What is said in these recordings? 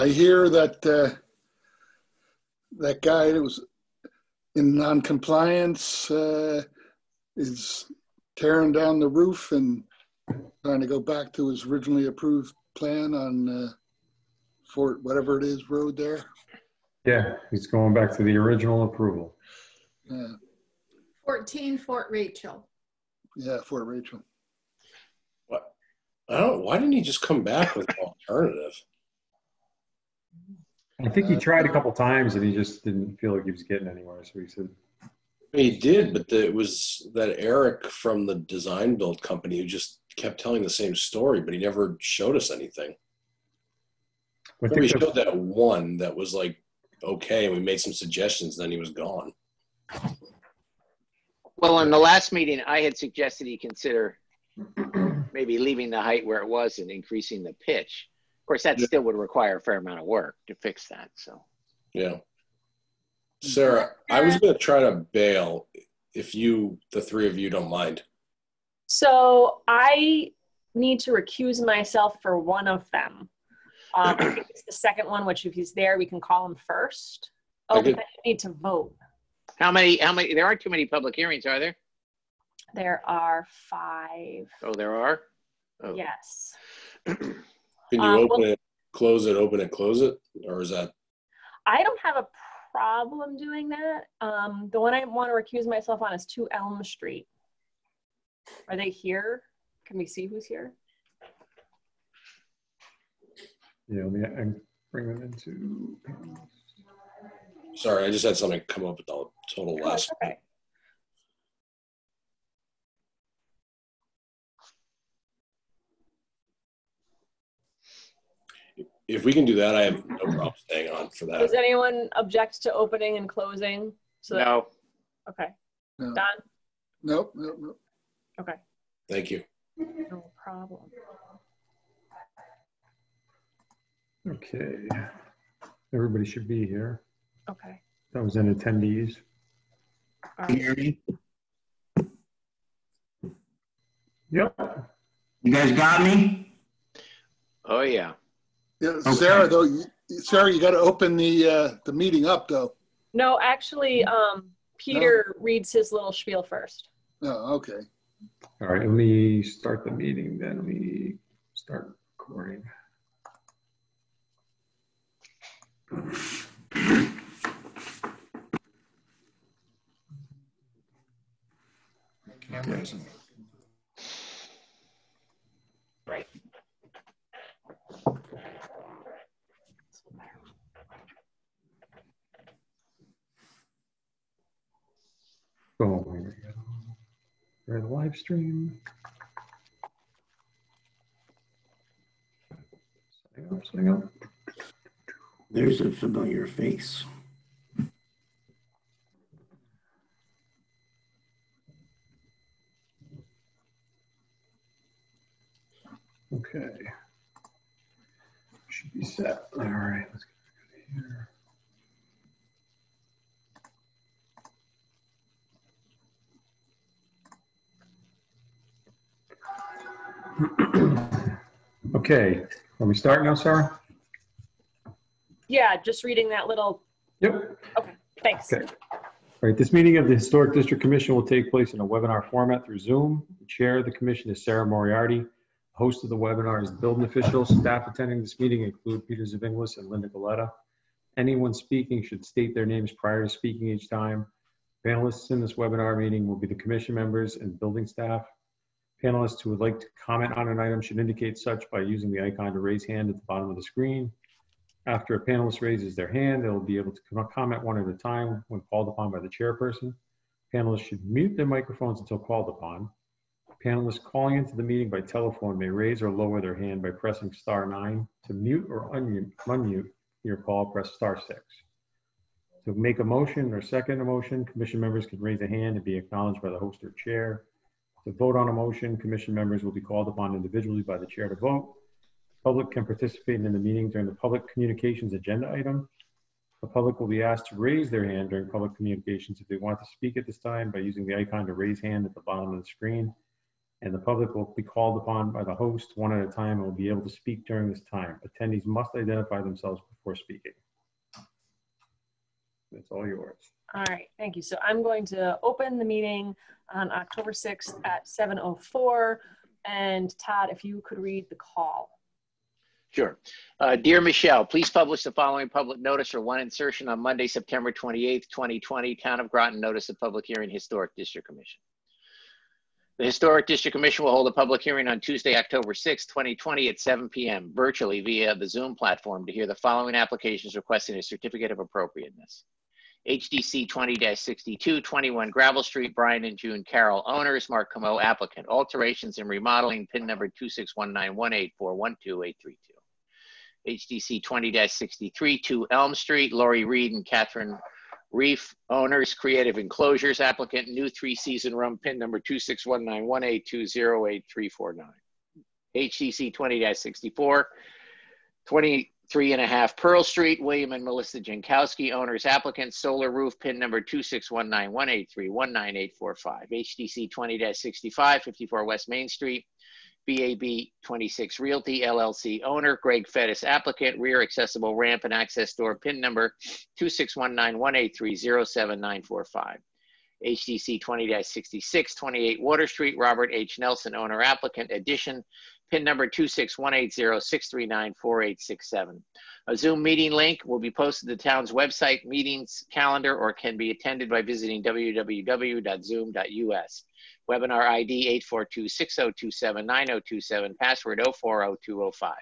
I hear that uh, that guy that was in non-compliance uh, is tearing down the roof and trying to go back to his originally approved plan on uh, Fort whatever it is road there. Yeah, he's going back to the original approval. Yeah, 14 Fort Rachel. yeah, Fort Rachel. What? I don't. Why didn't he just come back with an alternative? I think he uh, tried a couple times and he just didn't feel like he was getting anywhere. So he said, He did, but the, it was that Eric from the design build company who just kept telling the same story, but he never showed us anything. I Remember he think showed that one that was like okay, and we made some suggestions, then he was gone. Well, in the last meeting, I had suggested he consider maybe leaving the height where it was and increasing the pitch. Of course, that Yeah. still would require a fair amount of work to fix that, so. Yeah. Sarah, I was going to try to bail if you, the three of you, don't mind. So I need to recuse myself for one of them. Um, it's the second one, which if he's there, we can call him first. I Oh, but could- then you need to vote. How many, how many, there aren't too many public hearings, are there? There are five. Oh, there are? Oh. Yes. Can you Um, open well- it, close it, open it, close it? Or is that, I don't have a problem doing that. Um, the one I want to recuse myself on is 2 Elm Street. Are they here? Can we see who's here? yeah, let me I bring them into. sorry, I just had something come up with the total last. it's okay. If we can do that, I have no problem staying on for that. Does anyone object to opening and closing? So that- No, Okay. No, Don? nope, nope, nope. Okay. Thank you. No problem. Okay. Everybody should be here. Okay. That was in attendees. All Can right. you hear me? Yep. You guys got me? oh, yeah. Yeah, Okay. Sarah, though, you- Sarah, you got to open the uh, the meeting up, though. No, actually, um, Peter reads his little spiel first. Oh, okay. All right, let me start the meeting then. Let me start recording. Right. Boom, here we go. We're the live stream. Setting up, setting up. There's a familiar face. Okay. Should be set. All right, let's get here. Okay, are we start now, Sarah? Yeah, just reading that little, Yep. Okay, thanks. Okay. All right, this meeting of the Historic District Commission will take place in a webinar format through Zoom. The chair of the commission is Sarah Moriarty. Host of the webinar is the building officials. Staff attending this meeting include Peter Zavinglis and Linda Galetta. Anyone speaking should state their names prior to speaking each time. Panelists in this webinar meeting will be the commission members and building staff. Panelists who would like to comment on an item should indicate such by using the icon to raise hand at the bottom of the screen. After a panelist raises their hand, they'll be able to comment one at a time when called upon by the chairperson. Panelists should mute their microphones until called upon. Panelists calling into the meeting by telephone may raise or lower their hand by pressing star nine. To mute or unmute, your call, press star six. To make a motion or second a motion, commission members can raise a hand and be acknowledged by the host or chair. To vote on a motion, commission members will be called upon individually by the chair to vote. The Public can participate in the meeting during the public communications agenda item. The public will be asked to raise their hand during public communications if they want to speak at this time by using the icon to raise hand at the bottom of the screen. and the public will be called upon by the host one at a time and will be able to speak during this time. Attendees must identify themselves before speaking. That's all yours. All right, thank you. So I'm going to open the meeting on October 6th at 7:04. And Todd, if you could read the call. Sure. Uh, Dear Michelle, please publish the following public notice or one insertion on Monday, September 28th, 2020, Town of Groton Notice of Public Hearing, Historic District Commission. The Historic District Commission will hold a public hearing on Tuesday, October 6th, 2020 at 7 p.m. virtually via the Zoom platform to hear the following applications requesting a certificate of appropriateness. HDC 20-62, 21 Gravel Street, Brian and June Carroll, owners, Mark Camo, applicant. Alterations and remodeling, PIN number 2619184128332. HDC 20-63, 2 Elm Street, Lori Reed and Catherine Reef, owners, Creative Enclosures, applicant, new three-season room, PIN number 2619182083349. HDC 20-64, 23 and a half Pearl Street, William and Melissa Jankowski, owners, applicants, solar roof, pin number 2619183198845. HDC 20-65, 54 West Main Street, BAB 26 Realty LLC owner, Greg Fettis applicant, rear accessible ramp and access door, pin number 26191830795. HDC 20-66, 28 Water Street, Robert H. Nelson, owner applicant, addition, pin number 26180-639-4867. A Zoom meeting link will be posted to the town's website, meetings calendar, or can be attended by visiting www.zoom.us. Webinar ID 842-6027-9027, password 040205,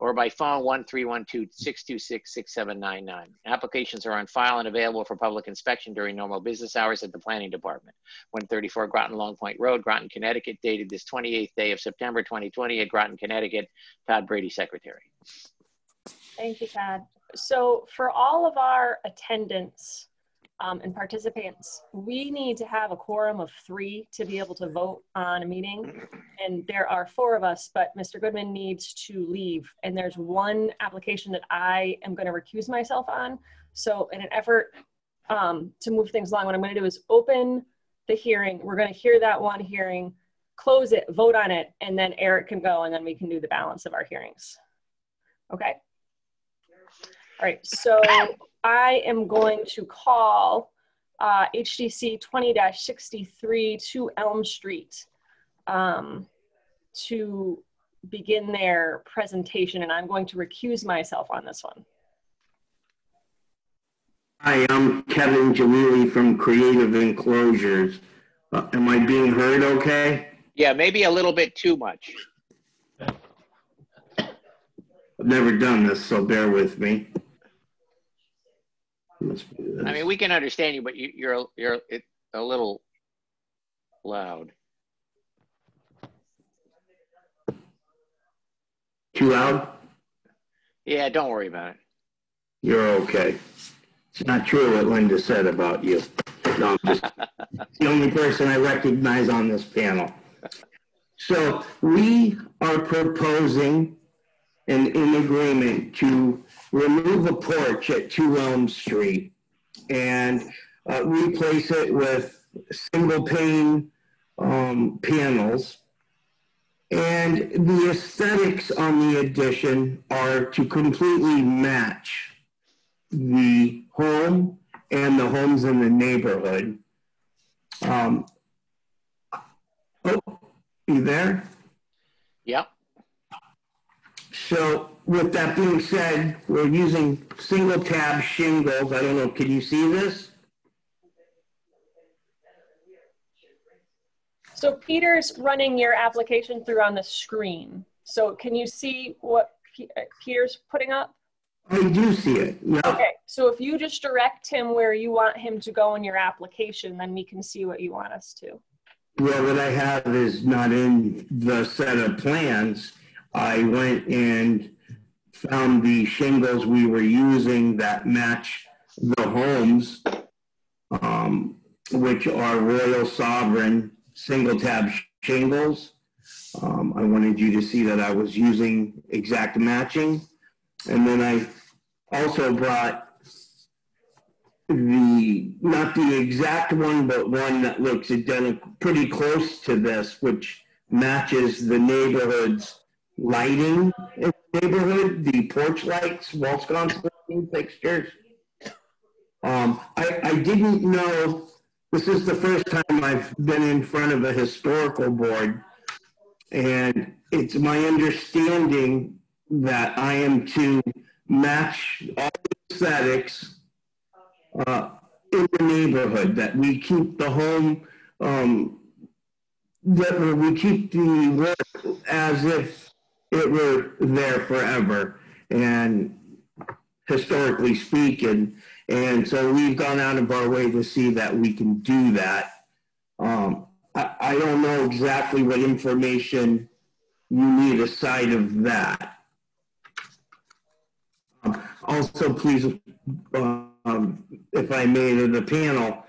or by phone 1312-626-6799. Applications are on file and available for public inspection during normal business hours at the Planning Department. 134 Groton Long Point Road, Groton, Connecticut, dated this 28th day of September 2020 at Groton, Connecticut. Todd Brady, Secretary. Thank you, Todd. So for all of our attendants um, and participants, we need to have a quorum of three to be able to vote on a meeting. And there are four of us, but Mr. Goodman needs to leave. And there's one application that I am going to recuse myself on. So in an effort um, to move things along, what I'm going to do is open the hearing. We're going to hear that one hearing, close it, vote on it, and then Eric can go and then we can do the balance of our hearings. Okay. All right, so I am going to call uh, HDC 20-63 to Elm Street um, to begin their presentation, and I'm going to recuse myself on this one. Hi, I'm Kevin Jalili from Creative Enclosures. Uh, am I being heard okay? Yeah, maybe a little bit too much. I've never done this, so bear with me. Let's do this. I mean, we can understand you, but you, you're you're it, a little loud. Too loud? Yeah, don't worry about it. You're okay. It's not true what Linda said about you. No, I'm just the only person I recognize on this panel. So we are proposing and in agreement to remove a porch at Two Elm Street and uh, replace it with single pane um, panels. And the aesthetics on the addition are to completely match the home and the homes in the neighborhood. Um, oh, you there? Yep. So with that being said, we're using single tab shingles. I don't know, can you see this? So Peter's running your application through on the screen. So can you see what P- uh, Peter's putting up? I do see it. Okay, so if you just direct him where you want him to go in your application, then we can see what you want us to. Well, what I have is not in the set of plans. I went and found the shingles we were using that match the homes, um, which are Royal Sovereign single tab shingles. Um, I wanted you to see that I was using exact matching. And then I also brought the, not the exact one, but one that looks identical, pretty close to this, which matches the neighborhood's lighting in the neighborhood, the porch lights, wall sconce lighting fixtures. Um, I, I didn't know, this is the first time I've been in front of a historical board. And it's my understanding that I am to match all the aesthetics uh, in the neighborhood, that we keep the home, um, that we keep the work as if it were there forever. And historically speaking, and so we've gone out of our way to see that we can do that. Um, I, I don't know exactly what information you need aside of that. Um, Also, please, um, if I may, to the panel,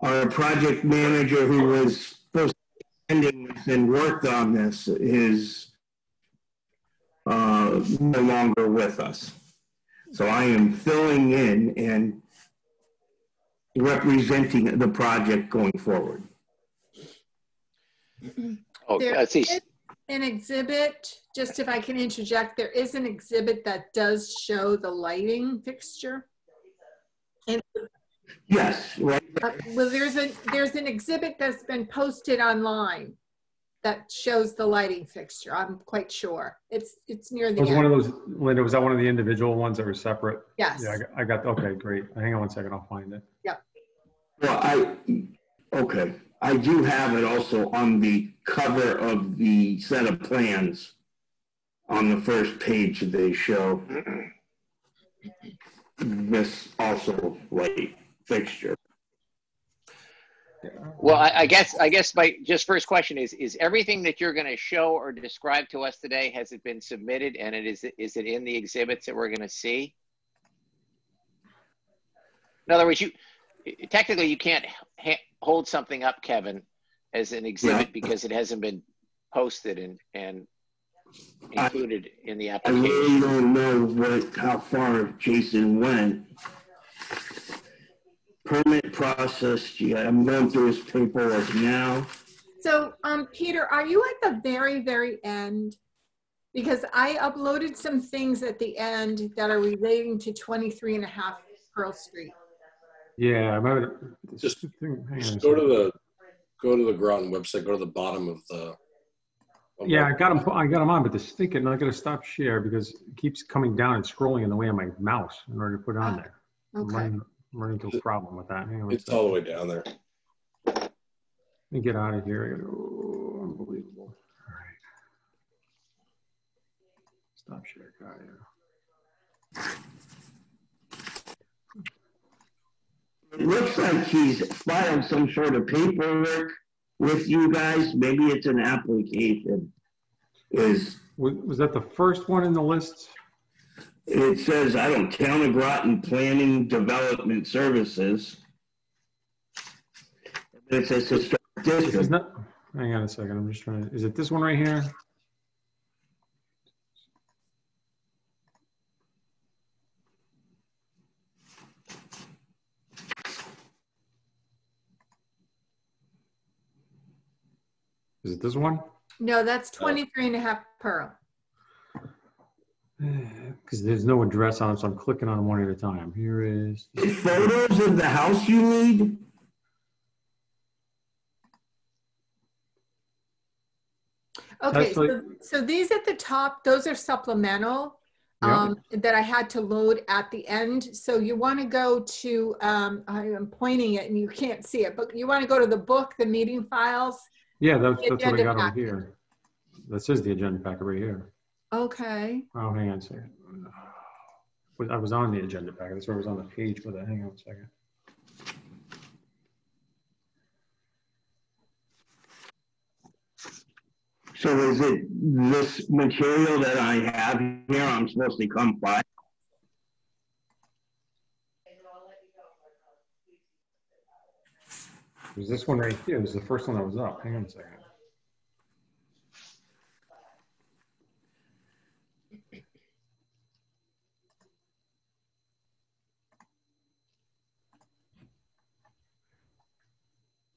our project manager who was supposed to be attending and worked on this is uh, no longer with us. So I am filling in and representing the project going forward. Oh, There let's see. is An exhibit, just if I can interject, there is an exhibit that does show the lighting fixture. And, Yes, right. uh, well, there's a, there's an exhibit that's been posted online that shows the lighting fixture, I'm quite sure. It's, it's near the Was one of those, Linda, was that one of the individual ones that were separate? Yes, Yeah, I got- I got, okay, great. Hang on one second, I'll find it. Well, I, okay, I do have it also on the cover of the set of plans. On the first page, they show this also light fixture. Well, I, I guess, I guess my just first question is, is everything that you're going to show or describe to us today, has it been submitted and it is, is it in the exhibits that we're going to see? In other words, you, technically you can't hold something up, Kevin, as an exhibit because it hasn't been posted and, and I- included in the I really don't know what, how far Jason went. Permit process, gee, I'm going through his paperwork now. so, um, Peter, are you at the very, very end? Because I uploaded some things at the end that are relating to 23 and a half Pearl Street. Yeah, I remember. this Just- thing- hang on a Just go to the, go to the Groton website, go to the bottom of the. of Yeah, I got them, I got them on, but this thinking, I gotta stop share because it keeps coming down and scrolling in the way of my mouse in order to put it on there. Okay. Running, into a problem with that. Hang on one It's all the way down there. Let me get out of here. Oh, Unbelievable. All right. Stop share, got it. It looks like he's filed some sort of paperwork with you guys. Maybe it's an application. Is, Was, was that the first one in the list? It says, I don't, Town of Groton Planning Development Services. It says historic This is district. not, hang on a second, I'm just trying to, is it this one right here? Is it this one? No, that's 23 and a half Pearl. Because there's no address on it, so I'm clicking on one at a time. Here is, Photos of the house you need? Okay, Actually- so, so these at the top, those are supplemental Yeah. um, that I had to load at the end. So you want to go to, um, I am pointing it and you can't see it, but you want to go to the book, the meeting files. yeah, that's, that's what I agenda got over here. That says the agenda packet right here. Okay. Oh, hang on a second. I was on the agenda packet, that's where I was on the page with it. Hang on a second. So is it this material that I have here I'm supposed to come by? It was this one right here. It was the first one that was up. Hang on a second.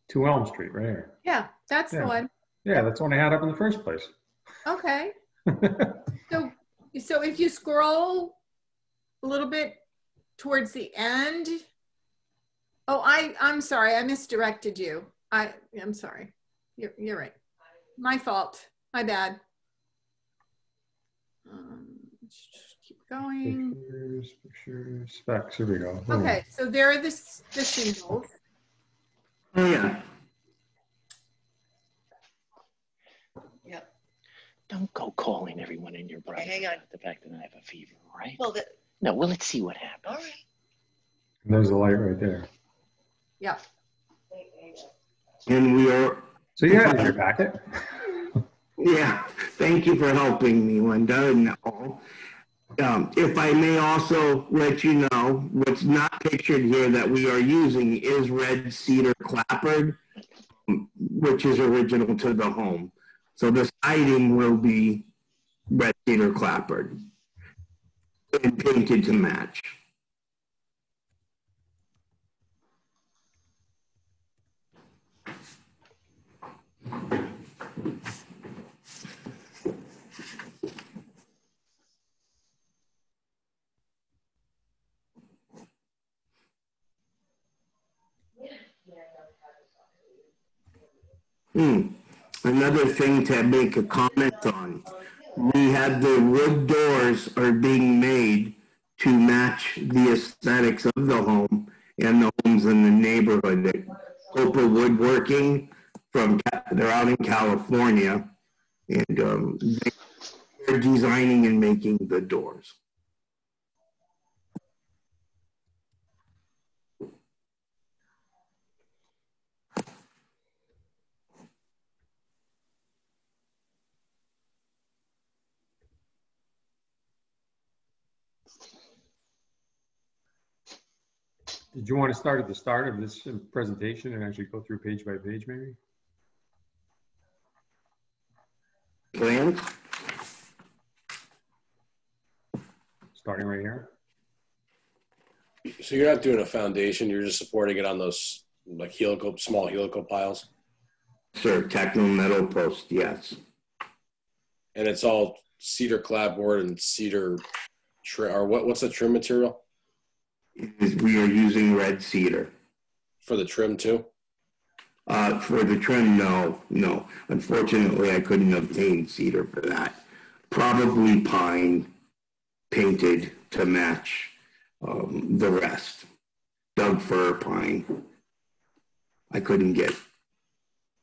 Two Elm Street, right here. Yeah, that's the one. Yeah, that's the one I had up in the first place. Okay. So, so if you scroll a little bit towards the end. Oh, I, I'm sorry, I misdirected you. I, I'm sorry. You're, you're right. My fault. My bad. Um, keep going. Pictures, pictures, specs, here we go. Okay, so there are the, the shingles. Yeah. Don't go calling everyone in your brother hang on. about the fact that I have a fever, all right? Well, the, No, well, let's see what happens. all right. There's a light right there. Yeah. And we are, So you had it in your packet? yeah, thank you for helping me, Linda, and all. Um, if I may also let you know, what's not pictured here that we are using is red cedar clapboard, which is original to the home. So the siding will be red cedar clapboard and painted to match. Hmm. Another thing to make a comment on. We have the wood doors are being made to match the aesthetics of the home and the homes in the neighborhood. Copper Woodworking from, they're out in California. And um, they're designing and making the doors. Did you want to start at the start of this presentation and actually go through page by page maybe? Plans? Starting right here? So you're not doing a foundation, you're just supporting it on those like helical, small helical piles? Sir, Techno Metal Post, yes. And it's all cedar clapboard and cedar trim, or what, what's the trim material Is We are using red cedar. for the trim too? Uh, for the trim, no, no. Unfortunately, I couldn't obtain cedar for that. Probably pine painted to match um, the rest. Doug fir pine. I couldn't get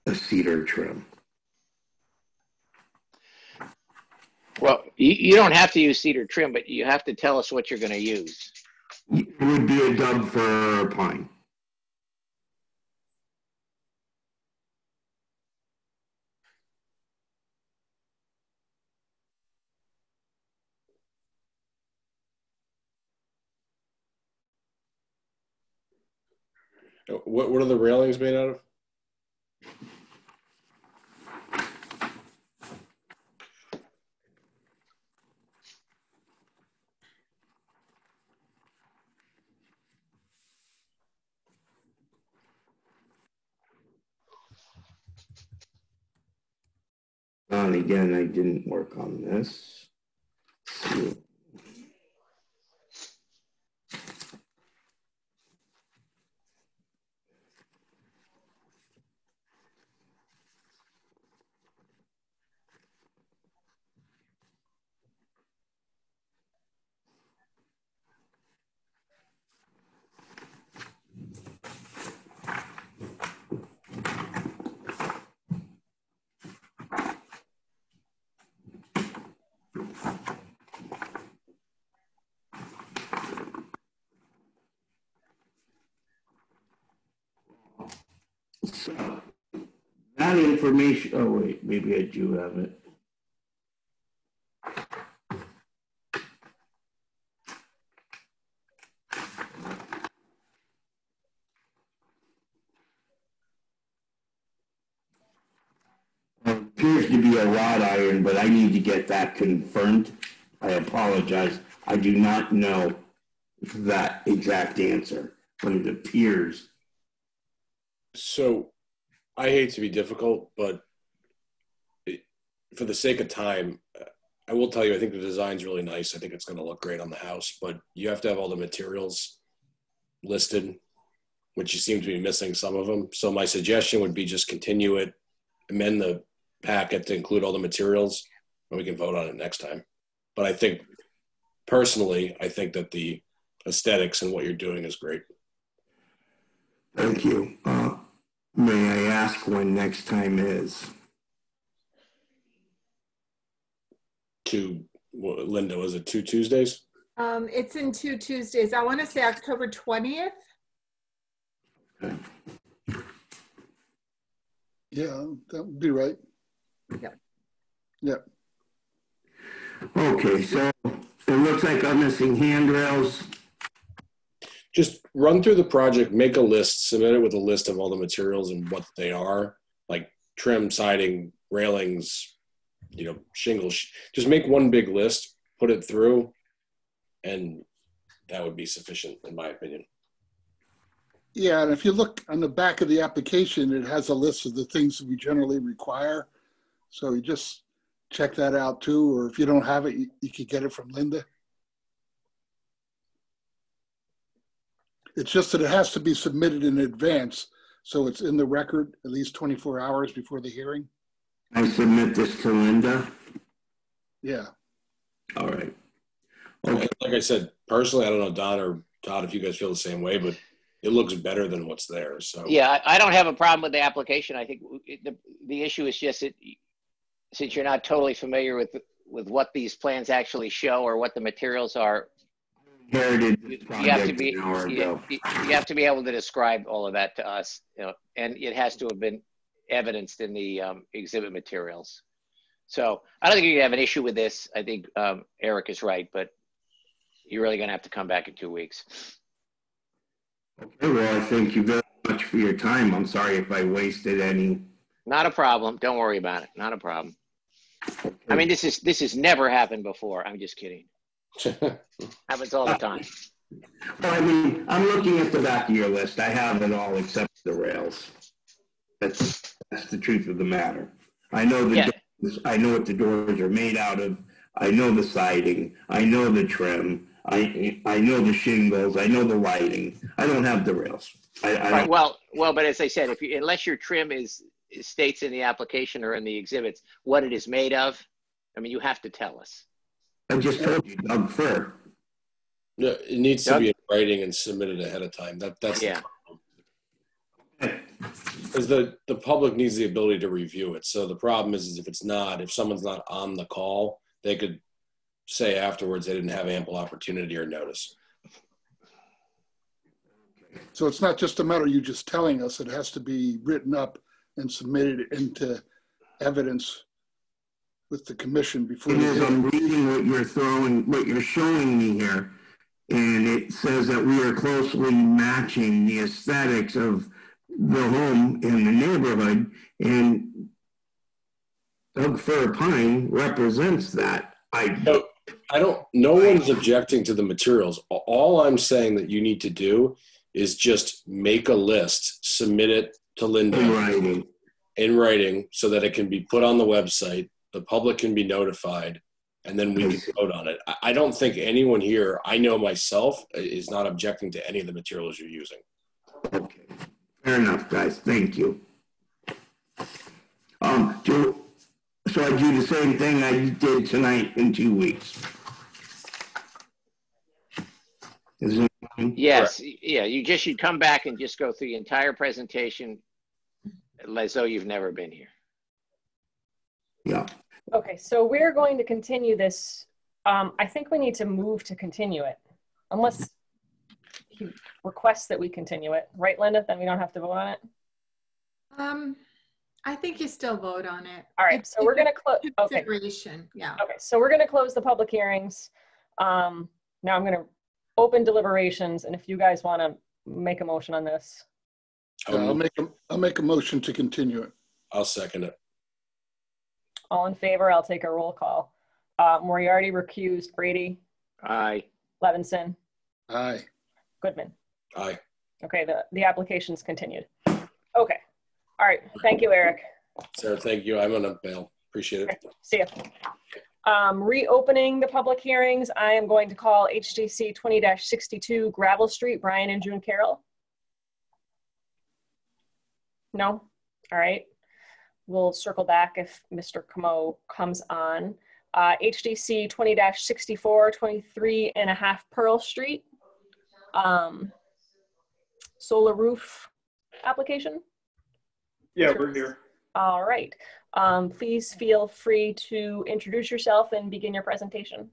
a cedar trim. Well, you, you don't have to use cedar trim, but you have to tell us what you're going to use. It would be a Doug fir pine. What, what are the railings made out of? And again, I didn't work on this. So, that information, oh wait, maybe I do have it. There appears to be a wrought iron, but I need to get that confirmed. I apologize. I do not know that exact answer, but it appears So I hate to be difficult, but for the sake of time, I will tell you, I think the design's really nice. I think it's going to look great on the house, but you have to have all the materials listed, which you seem to be missing some of them. So my suggestion would be just continue it, amend the packet to include all the materials, and we can vote on it next time. But I think, personally, I think that the aesthetics and what you're doing is great. Thank you. May I ask when next time is? Two, what, Linda, was it two Tuesdays? Um, it's in two Tuesdays. I want to say October 20th. Yeah, that would be right. Yeah. Yep. Okay, so it looks like I'm missing handrails. Just run through the project, make a list, submit it with a list of all the materials and what they are, like trim, siding, railings, you know, shingles. Just make one big list, put it through, and that would be sufficient, in my opinion. Yeah, and if you look on the back of the application, it has a list of the things that we generally require. So you just check that out too, or if you don't have it, you, you could get it from Linda. It's just that it has to be submitted in advance, so it's in the record at least 24 hours before the hearing. I submit this to Linda. Yeah, All right. Okay, Like I said, personally, I don't know, Don or Todd, if you guys feel the same way, but it looks better than what's there. So Yeah, I I don't have a problem with the application. I think the, the issue is just that since you're not totally familiar with, with what these plans actually show or what the materials are, inherited you this you have to be, an hour you ago. you- have to be able to describe all of that to us, you know, and it has to have been evidenced in the um, exhibit materials. So I don't think you have an issue with this. I think um, Eric is right, but you're really gonna have to come back in two weeks. Okay, well, I thank you very much for your time. I'm sorry if I wasted any. Not a problem. Don't worry about it. Not a problem. I mean, this is, this has never happened before. I'm just kidding. Happens all the time. Well, I mean, I'm looking at the back of your list. I have it all except the rails. That's, that's the truth of the matter. I know the, Yeah. doors- I know what the doors are made out of. I know the siding. I know the trim. I, I know the shingles. I know the lighting. I don't have the rails. I, I Right, well, well, but as I said, if you, unless your trim is, is states in the application or in the exhibits what it is made of, I mean, you have to tell us. I just told you, Doug Fir. Yeah, it needs to be in writing and submitted ahead of time. That that's Yeah. because the the public needs the ability to review it. So the problem is, is if it's not, if someone's not on the call, they could say afterwards they didn't have ample opportunity or notice. so it's not just a matter of you just telling us, it has to be written up and submitted into evidence with the commission before. It the. I'm reading what you're throwing, what you're showing me here. And it says that we are closely matching the aesthetics of the home in the neighborhood. And Doug Fir Pine represents that. I, No, I don't. No one's objecting to the materials. All I'm saying that you need to do is just make a list, submit it to Linda in writing. in writing, so that it can be put on the website. The public can be notified, and then we can vote on it. I- I don't think anyone here, I know myself, is not objecting to any of the materials you're using. Okay, fair enough, guys. Thank you. Um, do, so I do the same thing I did tonight in two weeks. Is it? Yes, yeah, you just, you'd come back and just go through the entire presentation as though you've never been here. Yeah. Okay, so we're going to continue this. Um, I think we need to move to continue it, unless he requests that we continue it, right, Linda? Then we don't have to vote on it. Um, I think you still vote on it. All right, It's- so we're gonna close. Okay, Consideration, yeah. okay, so we're gonna close the public hearings. Um, now I'm gonna open deliberations, and if you guys want to make a motion on this, Yeah, I'll Um, make a, I'll make a motion to continue it. I'll second it. All in favor, I'll take a roll call. Uh, Moriarty recused, Brady, Aye. Levinson, Aye. Goodman. Aye. Okay, the, the application's continued. Okay, all right, thank you, Eric. Sarah, thank you. I'm gonna bail. Appreciate it. See you. Um, reopening the public hearings, I am going to call HDC 20-62 Gravel Street, Brian and June Carroll. No? All right. We'll circle back if Mr. Camo comes on. Uh, HDC 20-64, 23 and a half Pearl Street. Um, solar roof application. Yeah, we're here. All right. Um, please feel free to introduce yourself and begin your presentation.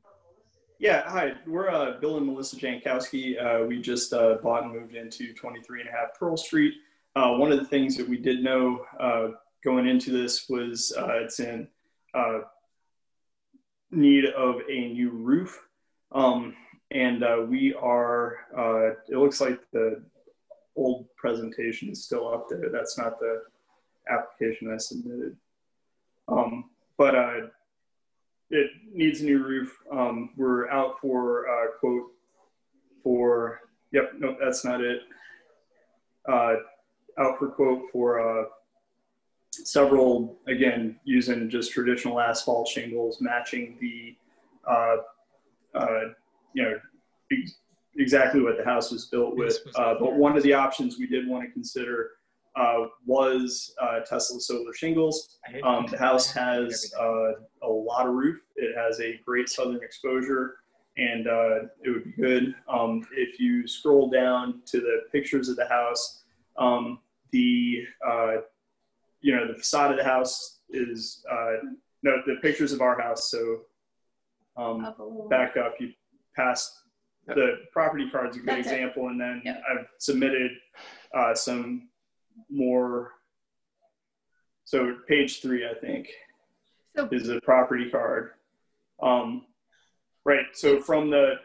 Yeah, hi. We're uh, Bill and Melissa Jankowski. Uh, we just uh, bought and moved into 23 and a half Pearl Street. Uh, one of the things that we did know uh, going into this was uh, it's in need of a new roof. Um, and we are, it looks like the old presentation is still up there. That's not the application I submitted. Um, but uh, it needs a new roof. Um, we're out for uh, quote for, yep, nope, that's not it. Uh, out for quote for uh, several, again, using just traditional asphalt shingles, matching the, uh, uh, you know, ex exactly what the house was built with. Uh, but one of the options we did want to consider uh, was uh, Tesla solar shingles. Um, the house has uh, a lot of roof. It has a great southern exposure, and uh, it would be good. Um, if you scroll down to the pictures of the house, um, the uh, you know the facade of the house is uh, no the pictures of our house. So um, back up, you pass the property card's a good That's it. example, and then Yep. I've submitted uh, some more. So page three, I think, So is a property card. Um, right. So from the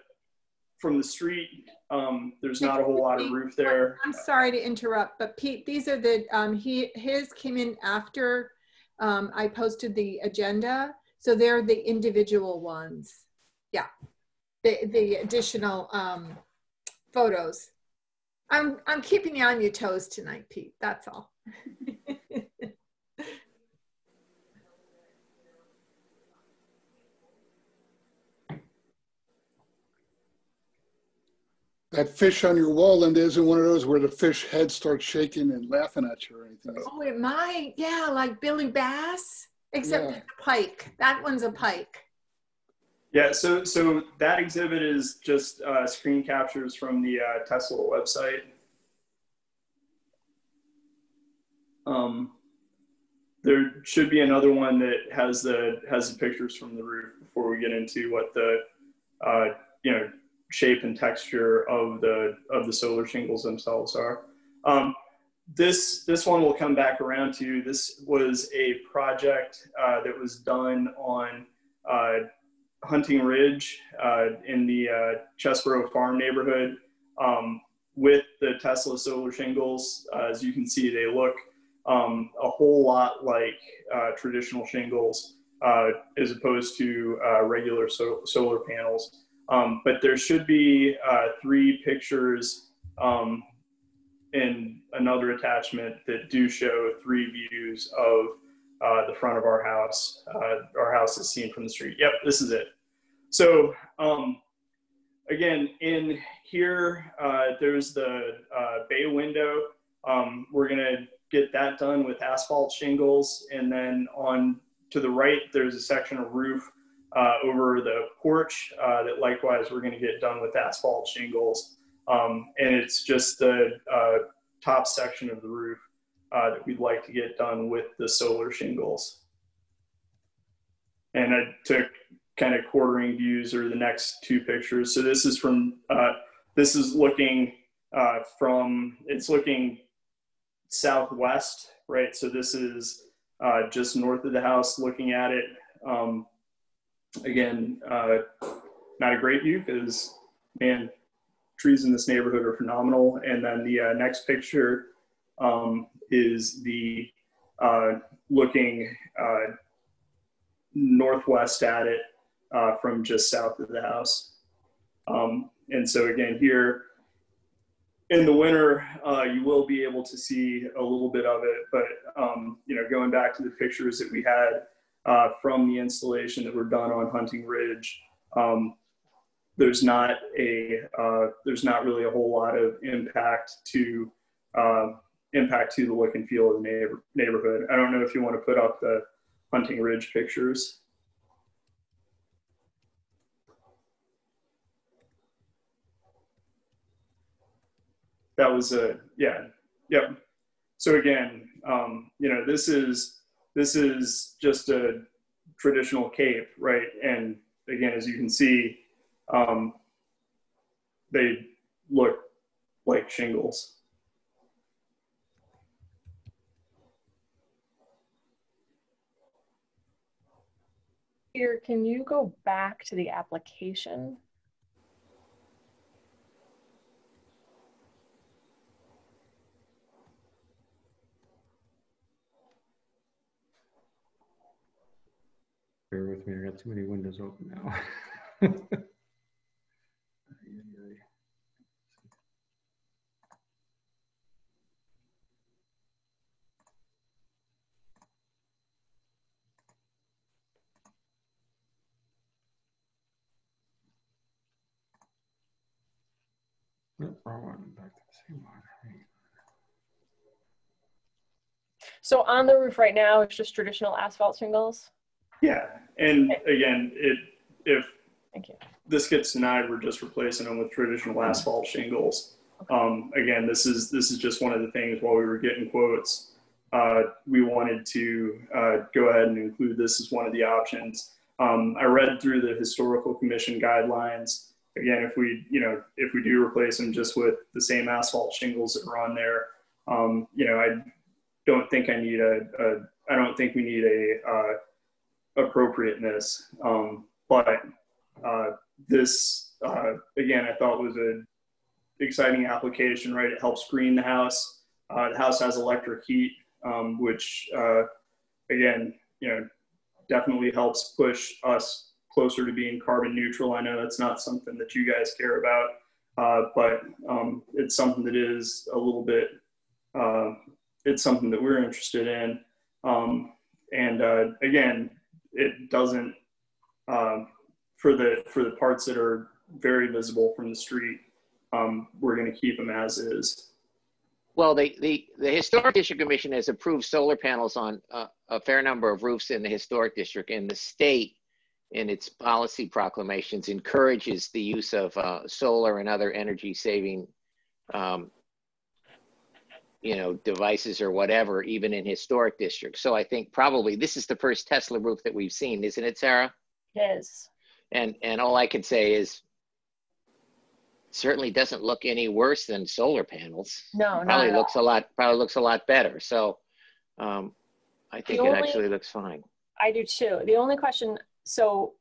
from the street, um, there's not a whole lot of roof there. I'm sorry to interrupt, but Pete, these are the, um, he, his came in after, um, I posted the agenda. So they're the individual ones. Yeah. The, the additional, um, photos. I'm, I'm keeping you on your toes tonight, Pete. That's all. That fish on your wall, Linda, isn't one of those where the fish head starts shaking and laughing at you or anything. Oh, it might. Yeah, like Billy Bass, except Yeah. it's a pike. That one's a pike. Yeah. So so that exhibit is just uh, screen captures from the uh, Tesla website. Um, there should be another one that has the has the pictures from the roof before we get into what the uh, you know shape and texture of the of the solar shingles themselves are. Um, this this one will come back around to. This was a project uh, that was done on uh, Hunting Ridge uh, in the uh, Farm neighborhood um, with the Tesla solar shingles. Uh, as you can see, they look um, a whole lot like uh, traditional shingles uh, as opposed to regular so- solar panels. Um, but there should be uh, three pictures um, in another attachment that do show three views of uh, the front of our house. Uh, our house is seen from the street. Yep, this is it. So um, again, in here, uh, there's the uh, bay window. Um, we're gonna get that done with asphalt shingles, and then on to the right, there's a section of roof uh, over the porch uh, that likewise we're gonna get done with asphalt shingles. Um, and it's just the uh, top section of the roof uh, that we'd like to get done with the solar shingles. And I took kind of quartering views or the next two pictures. So this is from, uh, this is looking uh, from, it's looking southwest, right? So this is just north of the house looking at it. Um, again, uh, not a great view because, man, trees in this neighborhood are phenomenal. And then the uh, next picture um, is the uh, looking uh, northwest at it uh, from just south of the house. Um, and so again, here in the winter, uh, you will be able to see a little bit of it. But um, you know, going back to the pictures that we had, uh, from the installation that were done on Hunting Ridge, um, there's not a uh, there's not really a whole lot of impact to uh, impact to the look and feel of the neighbor, neighborhood. I don't know if you want to put up the Hunting Ridge pictures. That was a yeah yep. So again, um, you know this is this is just a traditional cape, right? And again, as you can see, um, they look like shingles. Here, can you go back to the application? Bear with me, I got too many windows open now. So on the roof right now, it's just traditional asphalt shingles? Yeah, and again, it if this gets denied, we're just replacing them with traditional asphalt shingles. Um, again, this is this is just one of the things while we were getting quotes, uh, we wanted to uh, go ahead and include this as one of the options. Um, I read through the historical commission guidelines. Again, if we you know if we do replace them just with the same asphalt shingles that are on there, um, you know I don't think I need a, a I don't think we need a uh, appropriateness. Um, but uh, this, uh, again, I thought was an exciting application, right? It helps green the house. Uh, the house has electric heat, um, which, uh, again, you know, definitely helps push us closer to being carbon neutral. I know that's not something that you guys care about, uh, but um, it's something that is a little bit, uh, it's something that we're interested in. Um, and again, it doesn't um, for the for the parts that are very visible from the street. Um, we're going to keep them as is. Well, the, the, the Historic District Commission has approved solar panels on uh, a fair number of roofs in the Historic District, and the state, in its policy proclamations, encourages the use of uh, solar and other energy saving um, you know, devices or whatever, even in historic districts. So I think probably this is the first Tesla roof that we've seen, isn't it, Sarah? yes And and all I can say is certainly doesn't look any worse than solar panels. No, probably looks all. a lot probably looks a lot better. So um, I think The it only- actually looks fine. I do too. The only question, so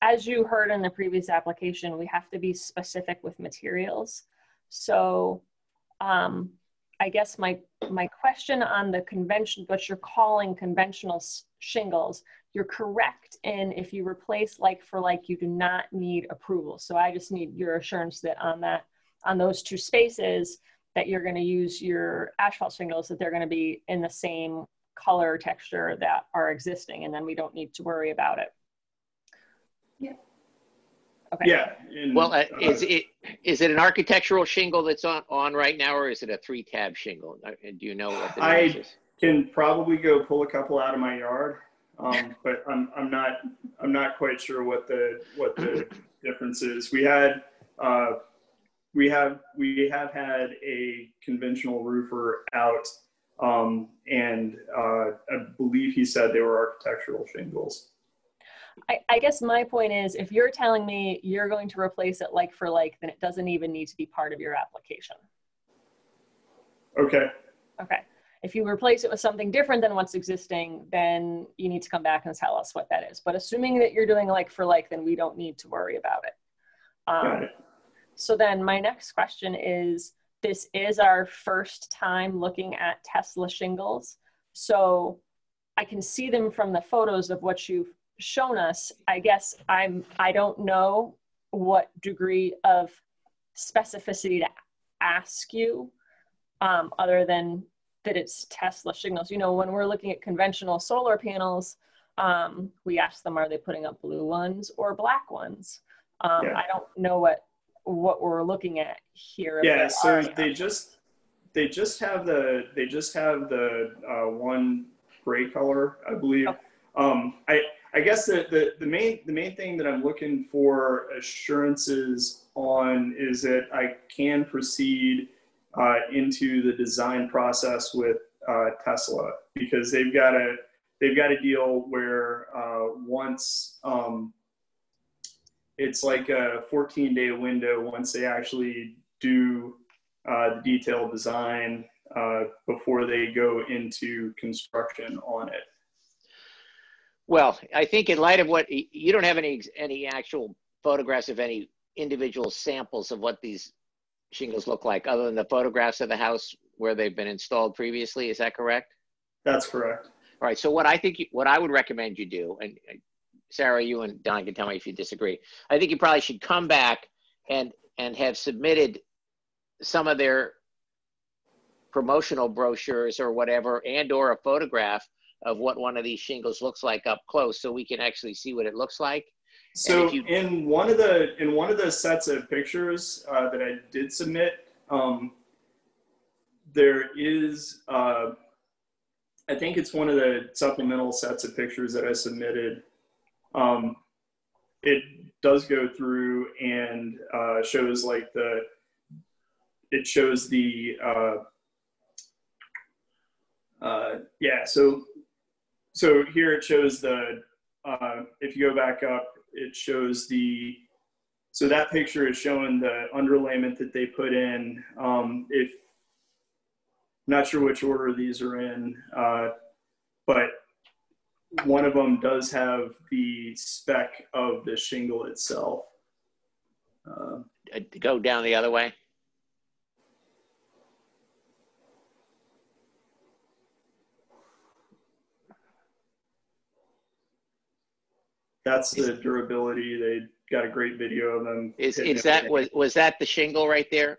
as you heard in the previous application, we have to be specific with materials. So um, I guess my my question on the convention, what you're calling conventional shingles, you're correct in if you replace like for like, you do not need approval. So I just need your assurance that on that on those two spaces that you're going to use your asphalt shingles that they're going to be in the same color texture that are existing and then we don't need to worry about it. Yeah. Okay. Yeah. and, Well, uh, uh, is it is it an architectural shingle that's on on right now, or is it a three tab shingle? Uh, Do you know what the I- difference is? can probably go pull a couple out of my yard, um, but I'm I'm not I'm not quite sure what the what the difference is. We had uh, we have we have had a conventional roofer out, um, and uh, I believe he said they were architectural shingles. I, I guess my point is if you're telling me you're going to replace it like for like, then it doesn't even need to be part of your application. Okay. Okay. If you replace it with something different than what's existing, then you need to come back and tell us what that is. But assuming that you're doing like for like, then we don't need to worry about it. Got Um, it. so then my next question is, this is our first time looking at Tesla shingles. So I can see them from the photos of what you've shown us. I guess I'm, I don't know what degree of specificity to ask you um, other than that it's Tesla shingles. You know, when we're looking at conventional solar panels, um, we ask them, are they putting up blue ones or black ones? Um, Yeah. I don't know what what we're looking at here. Yeah, so they just they just have the they just have the uh, one gray color, I believe. Okay. Um, I I guess the, the the main the main thing that I'm looking for assurances on is that I can proceed uh, into the design process with uh, Tesla because they've got a they've got a deal where uh, once um, it's like a 14 day window once they actually do uh, the detailed design uh, before they go into construction on it. Well, I think in light of what, you don't have any, any actual photographs of any individual samples of what these shingles look like, other than the photographs of the house where they've been installed previously, is that correct? That's correct. All right, so what I think, you- what I would recommend you do, and uh, Sarah, you and Don can tell me if you disagree. I think you probably should come back and, and have submitted some of their promotional brochures or whatever, and or a photograph of what one of these shingles looks like up close, so we can actually see what it looks like. So you- in one of the in one of the sets of pictures uh, that I did submit, um, there is uh, I think it's one of the supplemental sets of pictures that I submitted. Um, it does go through and uh, shows like the it shows the uh, uh, yeah so so here it shows the uh, if you go back up it shows the so that picture is showing the underlayment that they put in um, if not sure which order these are in uh, but one of them does have the spec of the shingle itself uh, Uh, Go down the other way. That's the durability they got a great video of them Is, is it. that, was, was that the shingle right there?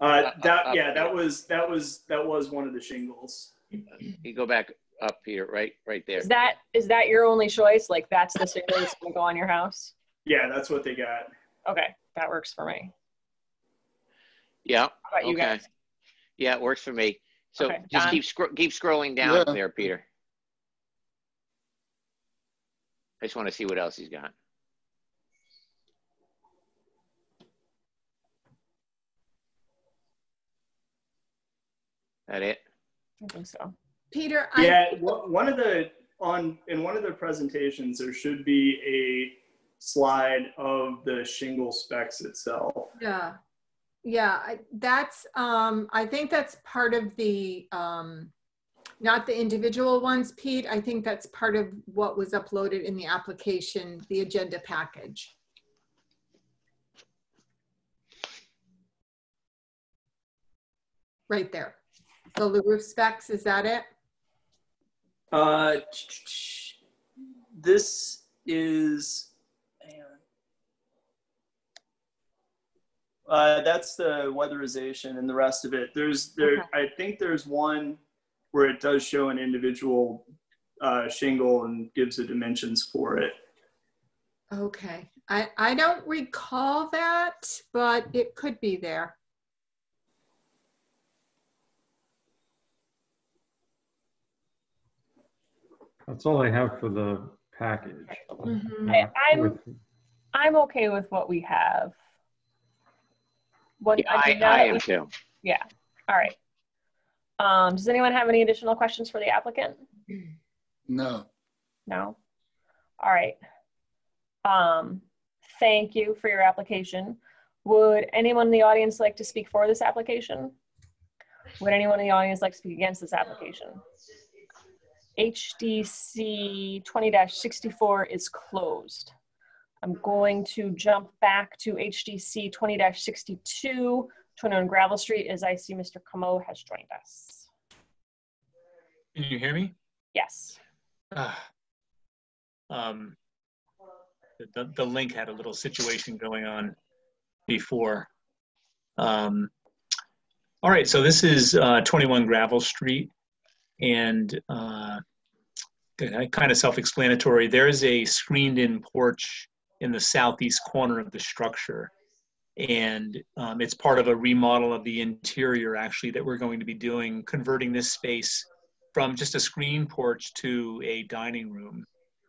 uh, that up- yeah up- that was that was that was one of the shingles You go back up here, right, right there. Is that is that your only choice? Like that's the shingle that's gonna go on your house? yeah that's what they got Okay, that works for me. Yeah, How about you Okay. guys? yeah, it works for me. So Okay, just keep, scro- keep scrolling down Yeah. there, Peter. I just want to see what else he's got. That it? I think so. Peter, I, Yeah, one one of the on in one of the presentations there should be a slide of the shingle specs itself. yeah, yeah, I- that's, um, I think that's part of the, um, not the individual ones, Pete. I think that's part of what was uploaded in the application, the agenda package. Right there. So the roof specs, is that it? Uh, this is. Uh, that's the weatherization and the rest of it. There's there. Okay. I think there's one where it does show an individual uh, shingle and gives the dimensions for it. Okay, I, I don't recall that, but it could be there. That's all I have for the package. Mhm. I, I'm I'm okay with what we have. What Yeah, I, mean, now I am we- too. Yeah. All right. Um, does anyone have any additional questions for the applicant? No. No. All right. Um, thank you for your application. Would anyone in the audience like to speak for this application? Would anyone in the audience like to speak against this application? HDC 20-64 is closed. I'm going to jump back to HDC 20-62, 21 Gravel Street, as I see Mr. Como has joined us. Can you hear me? Yes. Ah. Um, the, the, link had a little situation going on before. Um, all right, so this is uh, 21 Gravel Street, and uh, kind of self-explanatory. There's a screened-in porch in the southeast corner of the structure, and um, it's part of a remodel of the interior actually that we're going to be doing, converting this space from just a screen porch to a dining room.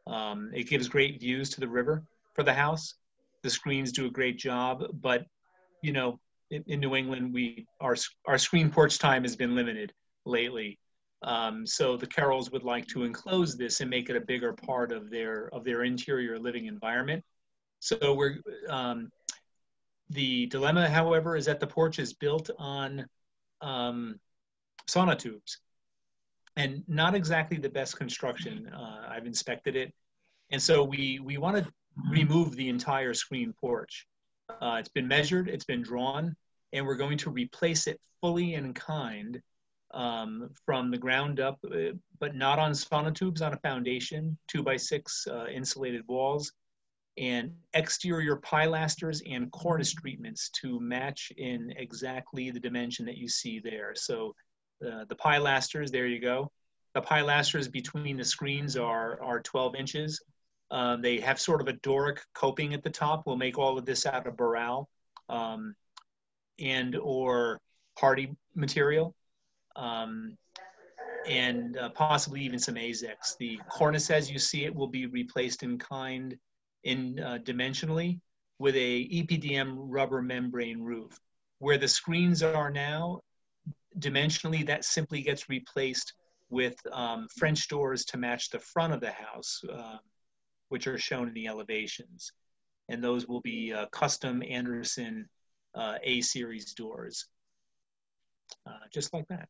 Um, it gives great views to the river for the house. The screens do a great job, but you know, in, in New England, we our our screen porch time has been limited lately. Um, so the Carrolls would like to enclose this and make it a bigger part of their of their interior living environment. So we're um, the dilemma, however, is that the porch is built on um, sonotubes and not exactly the best construction. Uh, I've inspected it, and so we we want to remove the entire screen porch. Uh, it's been measured, it's been drawn, and we're going to replace it fully in kind um, from the ground up, uh, but not on sonotubes, on a foundation, two by six uh, insulated walls, and exterior pilasters and cornice treatments to match in exactly the dimension that you see there. So uh, the pilasters, there you go. The pilasters between the screens are, are 12 inches. Um, they have sort of a Doric coping at the top. We'll make all of this out of Boral um, and or Hardie material um, and uh, possibly even some AZEK. The cornice as you see it will be replaced in kind in uh, dimensionally with a EPDM rubber membrane roof. Where the screens are now, dimensionally, that simply gets replaced with um, French doors to match the front of the house, uh, which are shown in the elevations. And those will be uh, custom Andersen uh, A-series doors, uh, just like that.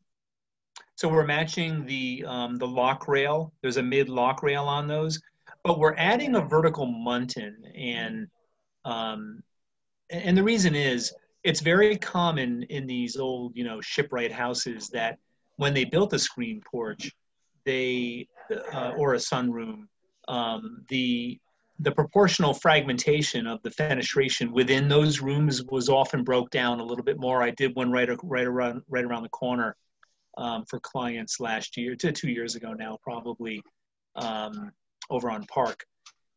So we're matching the, um, the lock rail. There's a mid lock rail on those, but we're adding a vertical muntin. And, um, and the reason is it's very common in these old, you know, shipwright houses that when they built a screen porch, they, uh, or a sunroom, um, the, the proportional fragmentation of the fenestration within those rooms was often broke down a little bit more. I did one right, right around, right around the corner um, for clients last year, to two years ago now, probably um, over on Park.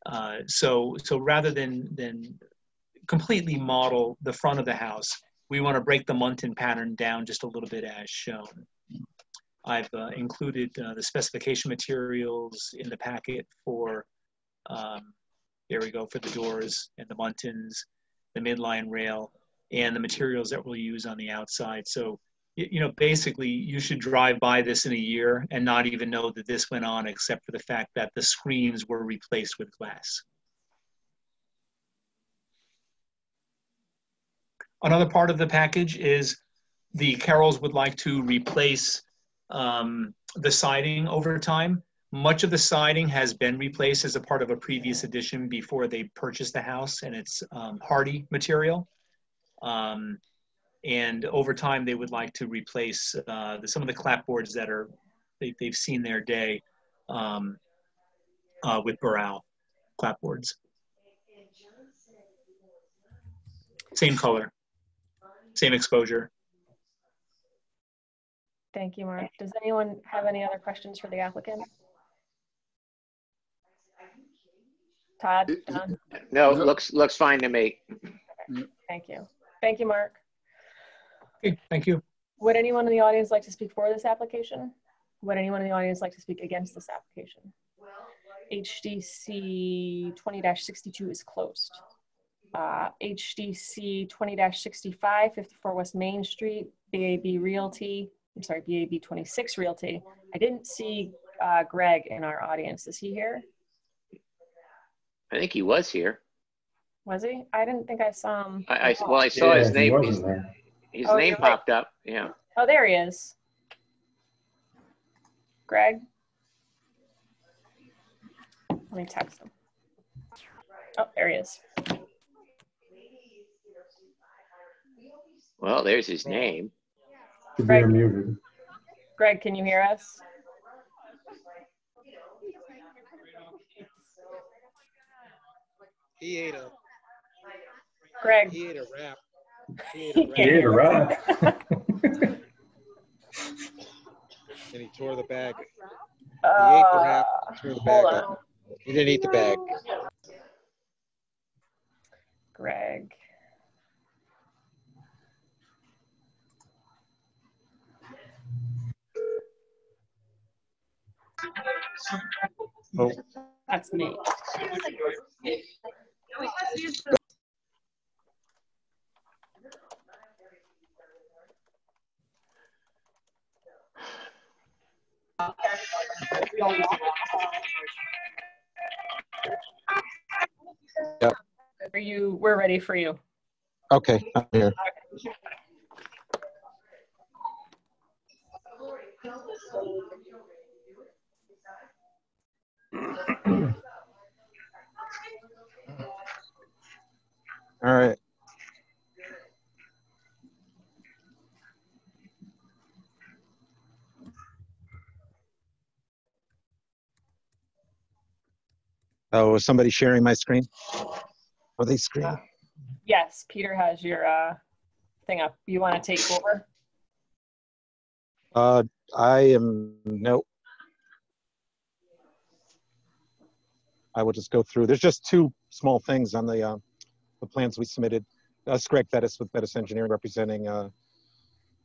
Uh, so, so rather than than completely model the front of the house, we want to break the muntin pattern down just a little bit as shown. I've uh, included uh, the specification materials in the packet for, um, there we go, for the doors and the muntins, the midline rail, and the materials that we'll use on the outside. So you know, basically you should drive by this in a year and not even know that this went on except for the fact that the screens were replaced with glass. Another part of the package is the Carrolls would like to replace um, the siding over time. Much of the siding has been replaced as a part of a previous edition before they purchased the house and it's um, Hardie material. Um, and over time they would like to replace uh, the, some of the clapboards that are they, have seen their day um, uh, with Boral clapboards. Same color, same exposure. Thank you, Mark. Does anyone have any other questions for the applicant? Todd? Don? No, looks looks fine to me. Thank you. Thank you, Mark. Okay, thank you. Would anyone in the audience like to speak for this application? Would anyone in the audience like to speak against this application? HDC 20-62 is closed. Uh, HDC 20-65, 54 West Main Street, BAB Realty, I'm sorry, BAB 26 Realty. I didn't see uh, Greg in our audience. Is he here? I think he was here. Was he? I didn't think I saw him. I, I well, I saw Yeah, his he name. Wasn't His, Oh, name you're right. popped up. Yeah. Oh, there he is. Greg? Let me text him. Oh, there he is. Well, there's his name. Greg. Greg, can you hear us? He ate a Greg. he ate a wrap. He ate a can't Yeah, right. and he tore the bag. Uh, wrap. Threw the Hold bag on. out. He didn't eat the bag. Greg. Oh. That's me. Yep. Are you, we're ready for you. Okay, I'm here. All right. Oh, is somebody sharing my screen? Are they screen? Yes, Peter has your uh, thing up. You want to take over? Uh, I am, nope. I will just go through. There's just two small things on the, uh, the plans we submitted. That's Greg Bettis with Bettis Engineering representing, uh,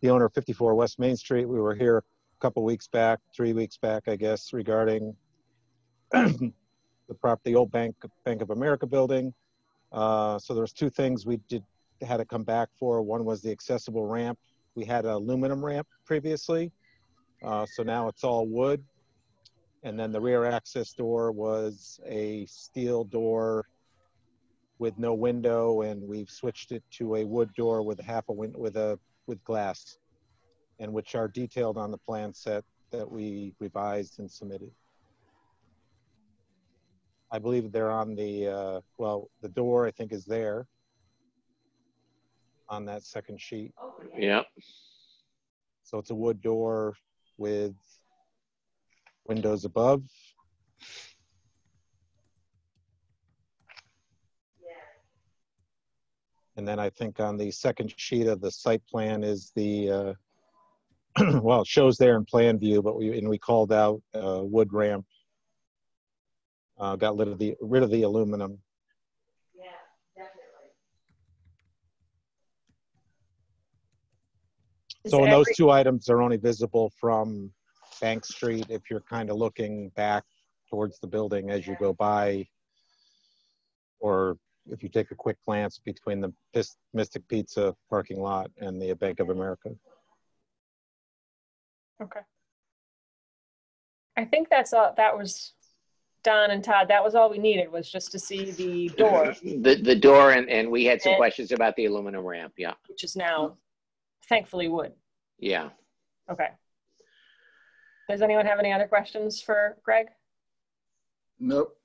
the owner of 54 West Main Street. We were here a couple weeks back, three weeks back, I guess, regarding the the old Bank, Bank of America building. Uh, so there's two things we did, had to come back for. One was the accessible ramp. We had an aluminum ramp previously. Uh, so now it's all wood. And then the rear access door was a steel door with no window, and we've switched it to a wood door with half a win with a with glass, and which are detailed on the plan set that we revised and submitted. I believe they're on the uh, well, the door I think is there on that second sheet. Yep. So it's a wood door with windows above. And then I think on the second sheet of the site plan is the, uh, well, it shows there in plan view, but we, and we called out uh, wood ramp. Uh, got rid of the, rid of the aluminum. Yeah, definitely. Is So those two items are only visible from Bank Street if you're kind of looking back towards the building as you go by. Or if you take a quick glance between the Mystic Pizza parking lot and the Bank of America. Okay. I think that's all, that was Don and Todd, that was all we needed was just to see the door, The, the door and, and we had some And- questions about the aluminum ramp. Yeah. which is now thankfully wood. Yeah. Okay. Does anyone have any other questions for Greg, Nope.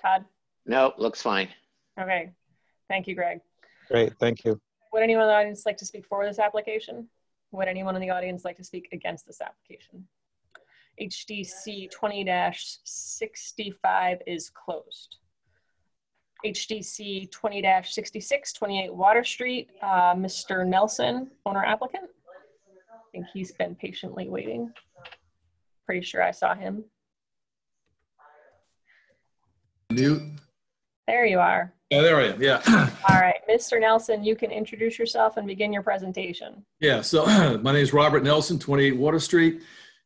Todd? No, looks fine. Okay, thank you, Greg. Great, thank you. Would anyone in the audience like to speak for this application? Would anyone in the audience like to speak against this application? HDC 20-65 is closed. HDC 20-66, 28 Water Street, uh, Mr. Nelson, owner applicant. I think he's been patiently waiting. Pretty sure I saw him. Mute. There you are. Oh, there I am. Yeah. All right, Mr. Nelson, you can introduce yourself and begin your presentation. Yeah. So my name is Robert Nelson, 28 Water Street.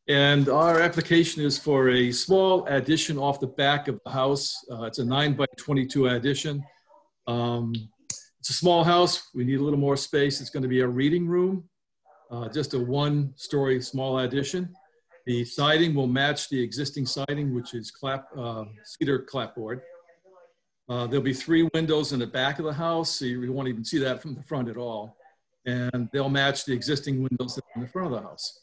And our application is for a small addition off the back of the house. Uh, it's a 9 by 22 addition. Um, it's a small house. We need a little more space. It's going to be a reading room, uh, just a one story small addition. The siding will match the existing siding, which is clap, uh, cedar clapboard. Uh, there'll be three windows in the back of the house, so you won't even see that from the front at all. And they'll match the existing windows in the front of the house.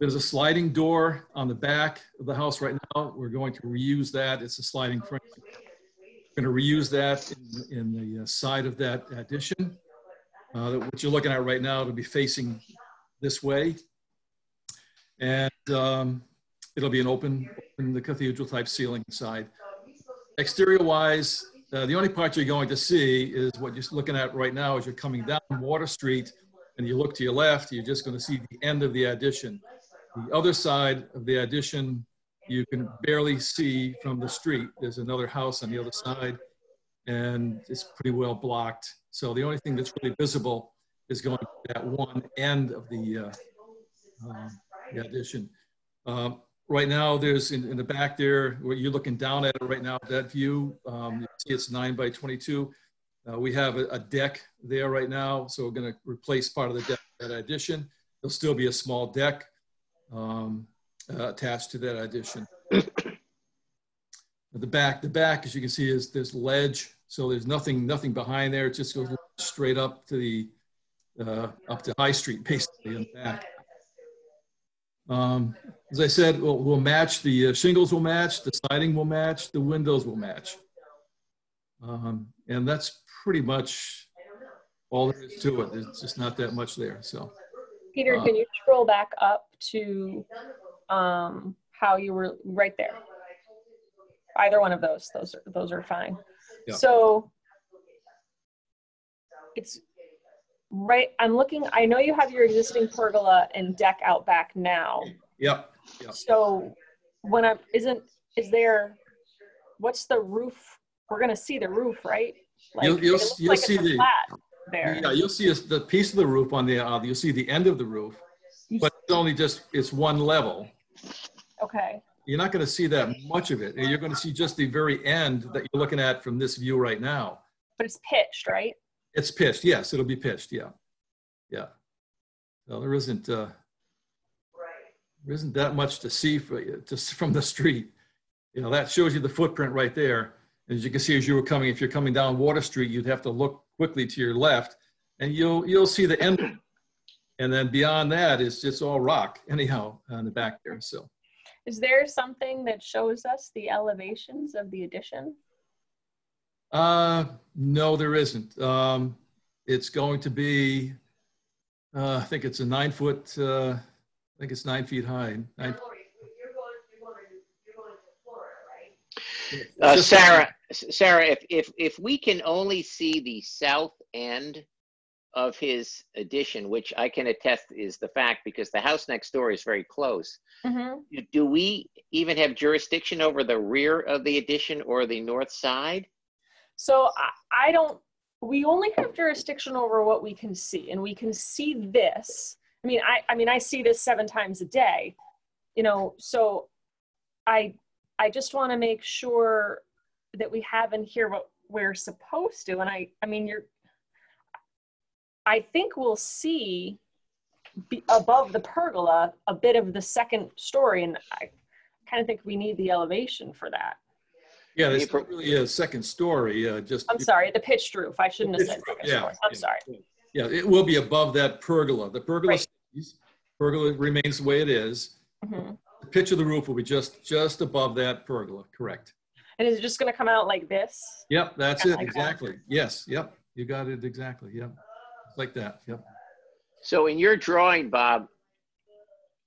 There's a sliding door on the back of the house right now. We're going to reuse that. It's a sliding frame. We're going to reuse that in, in the uh, side of that addition. Uh, what you're looking at right now, it'll be facing this way. And um, it'll be an open, open the cathedral type ceiling side. Exterior wise, uh, the only part you're going to see is what you're looking at right now as you're coming down Water Street and you look to your left, you're just going to see the end of the addition. The other side of the addition, you can barely see from the street. There's another house on the other side, and it's pretty well blocked. So the only thing that's really visible is going to that one end of the, uh, uh, the addition. Um, right now, there's in, in the back there, where you're looking down at it right now, that view, um, you see it's nine by 22. Uh, we have a, a, deck there right now, so we're going to replace part of the deck that addition. There'll still be a small deck um, uh, attached to that addition. the back, the back, as you can see, is this ledge, so there's nothing, nothing behind there. It just goes straight up to the uh, up to High Street, basically in the back. Um, as I said, we'll, we'll match the uh, shingles will match, the siding will match, the windows will match. Um, and that's pretty much all there is to it. There's just not that much there. So, Peter, uh, can you scroll back up to um, how you were right there? Either one of those, those are those are fine. Yeah. So it's right. I'm looking. I know you have your existing pergola and deck out back now. Yep. Yep. So when I isn't is there? What's the roof? We're gonna see the roof, right? Like, You'll- you'll- you'll like see the- flat there. Yeah, you'll see a- the piece of the roof on the, uh, you'll see the end of the roof, only just, it's one level. Okay. You're not going to see that much of it. You're going to see just the very end that you're looking at from this view right now. But it's pitched, right? It's pitched. Yes, it'll be pitched. Yeah. Yeah. No, there isn't, uh, there isn't that much to see for, just from the street. You know, that shows you the footprint right there. As you can see, as you were coming, if you're coming down Water Street, you'd have to look quickly to your left and you'll, you'll see the end. And then beyond that is just all rock anyhow on the back there. So. Is there something that shows us the elevations of the addition? Uh, no, there isn't. Um, it's going to be, uh, I think it's a nine foot, uh, I think it's nine feet high. Nine, Uh, Sarah, Sarah, if, if, if we can only see the south end of his addition, which I can attest is the fact because the house next door is very close, Mm-hmm. do- we even have jurisdiction over the rear of the addition or the north side? So I, I don't, we only have jurisdiction over what we can see and we can see this. I mean, I, I mean, I see this seven times a day, you know, so I, I just want to make sure that we have in here what we're supposed to. And I, I mean, you're, I think we'll see be above the pergola a bit of the second story. And I kind of think we need the elevation for that. yeah, there's not really a second story, uh, just. I'm sorry, the pitched roof. I shouldn't have said Pitched roof, second yeah, story. I'm yeah. sorry. Yeah, it will be above that pergola. The pergola Right. stays, pergola remains the way it is. Mhm. The pitch of the roof will be just, just above that pergola, correct? And is it just going to come out like this? Yep, that's Yeah, it, like that. exactly. Yes, yep, you got it exactly, yep. Like that, yep. So in your drawing, Bob,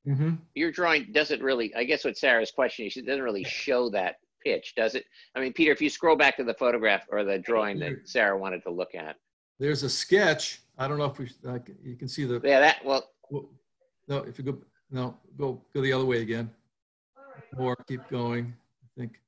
Mm-hmm. your drawing doesn't really, I guess what Sarah's question is, it doesn't really show that pitch, does it? I mean, Peter, if you scroll back to the photograph or the drawing that Sarah wanted to look at. There's a sketch, I don't know if we, uh, you can see the, Yeah, that, well, no, if you go, no, go, go the other way again. More, keep going, I think.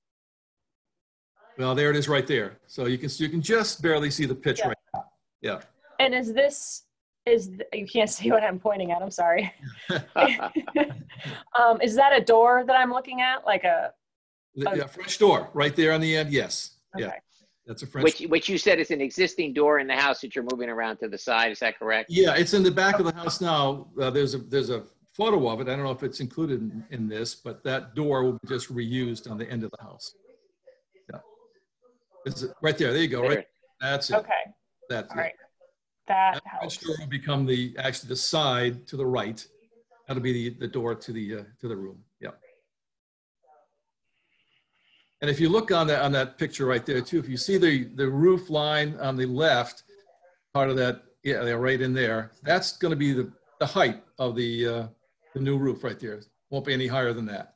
Well, there it is right there. So you can, you can just barely see the pitch Yeah. right now. Yeah. And is this, is, th- you can't see what I'm pointing at, I'm sorry. um, is that a door that I'm looking at? Like a, The yeah, French door, right there on the end, yes. Yeah, that's a French. which, which you said is an existing door in the house that you're moving around to the side, is that correct? Yeah, it's in the back of the house now. Uh, There's a, there's a photo of it. I don't know if it's included in, in this, but that door will be just reused on the end of the house. Yeah. It's right there, there you go, right? That's it. Okay, That's all it. right. That helps. Will become the, actually the side to the right. That'll be the, the door to the, uh, to the room, yeah. And if you look on that, on that picture right there too, if you see the, the roof line on the left, part of that, yeah, they're right in there, that's gonna be the, the height of the, uh, the new roof right there. Won't be any higher than that.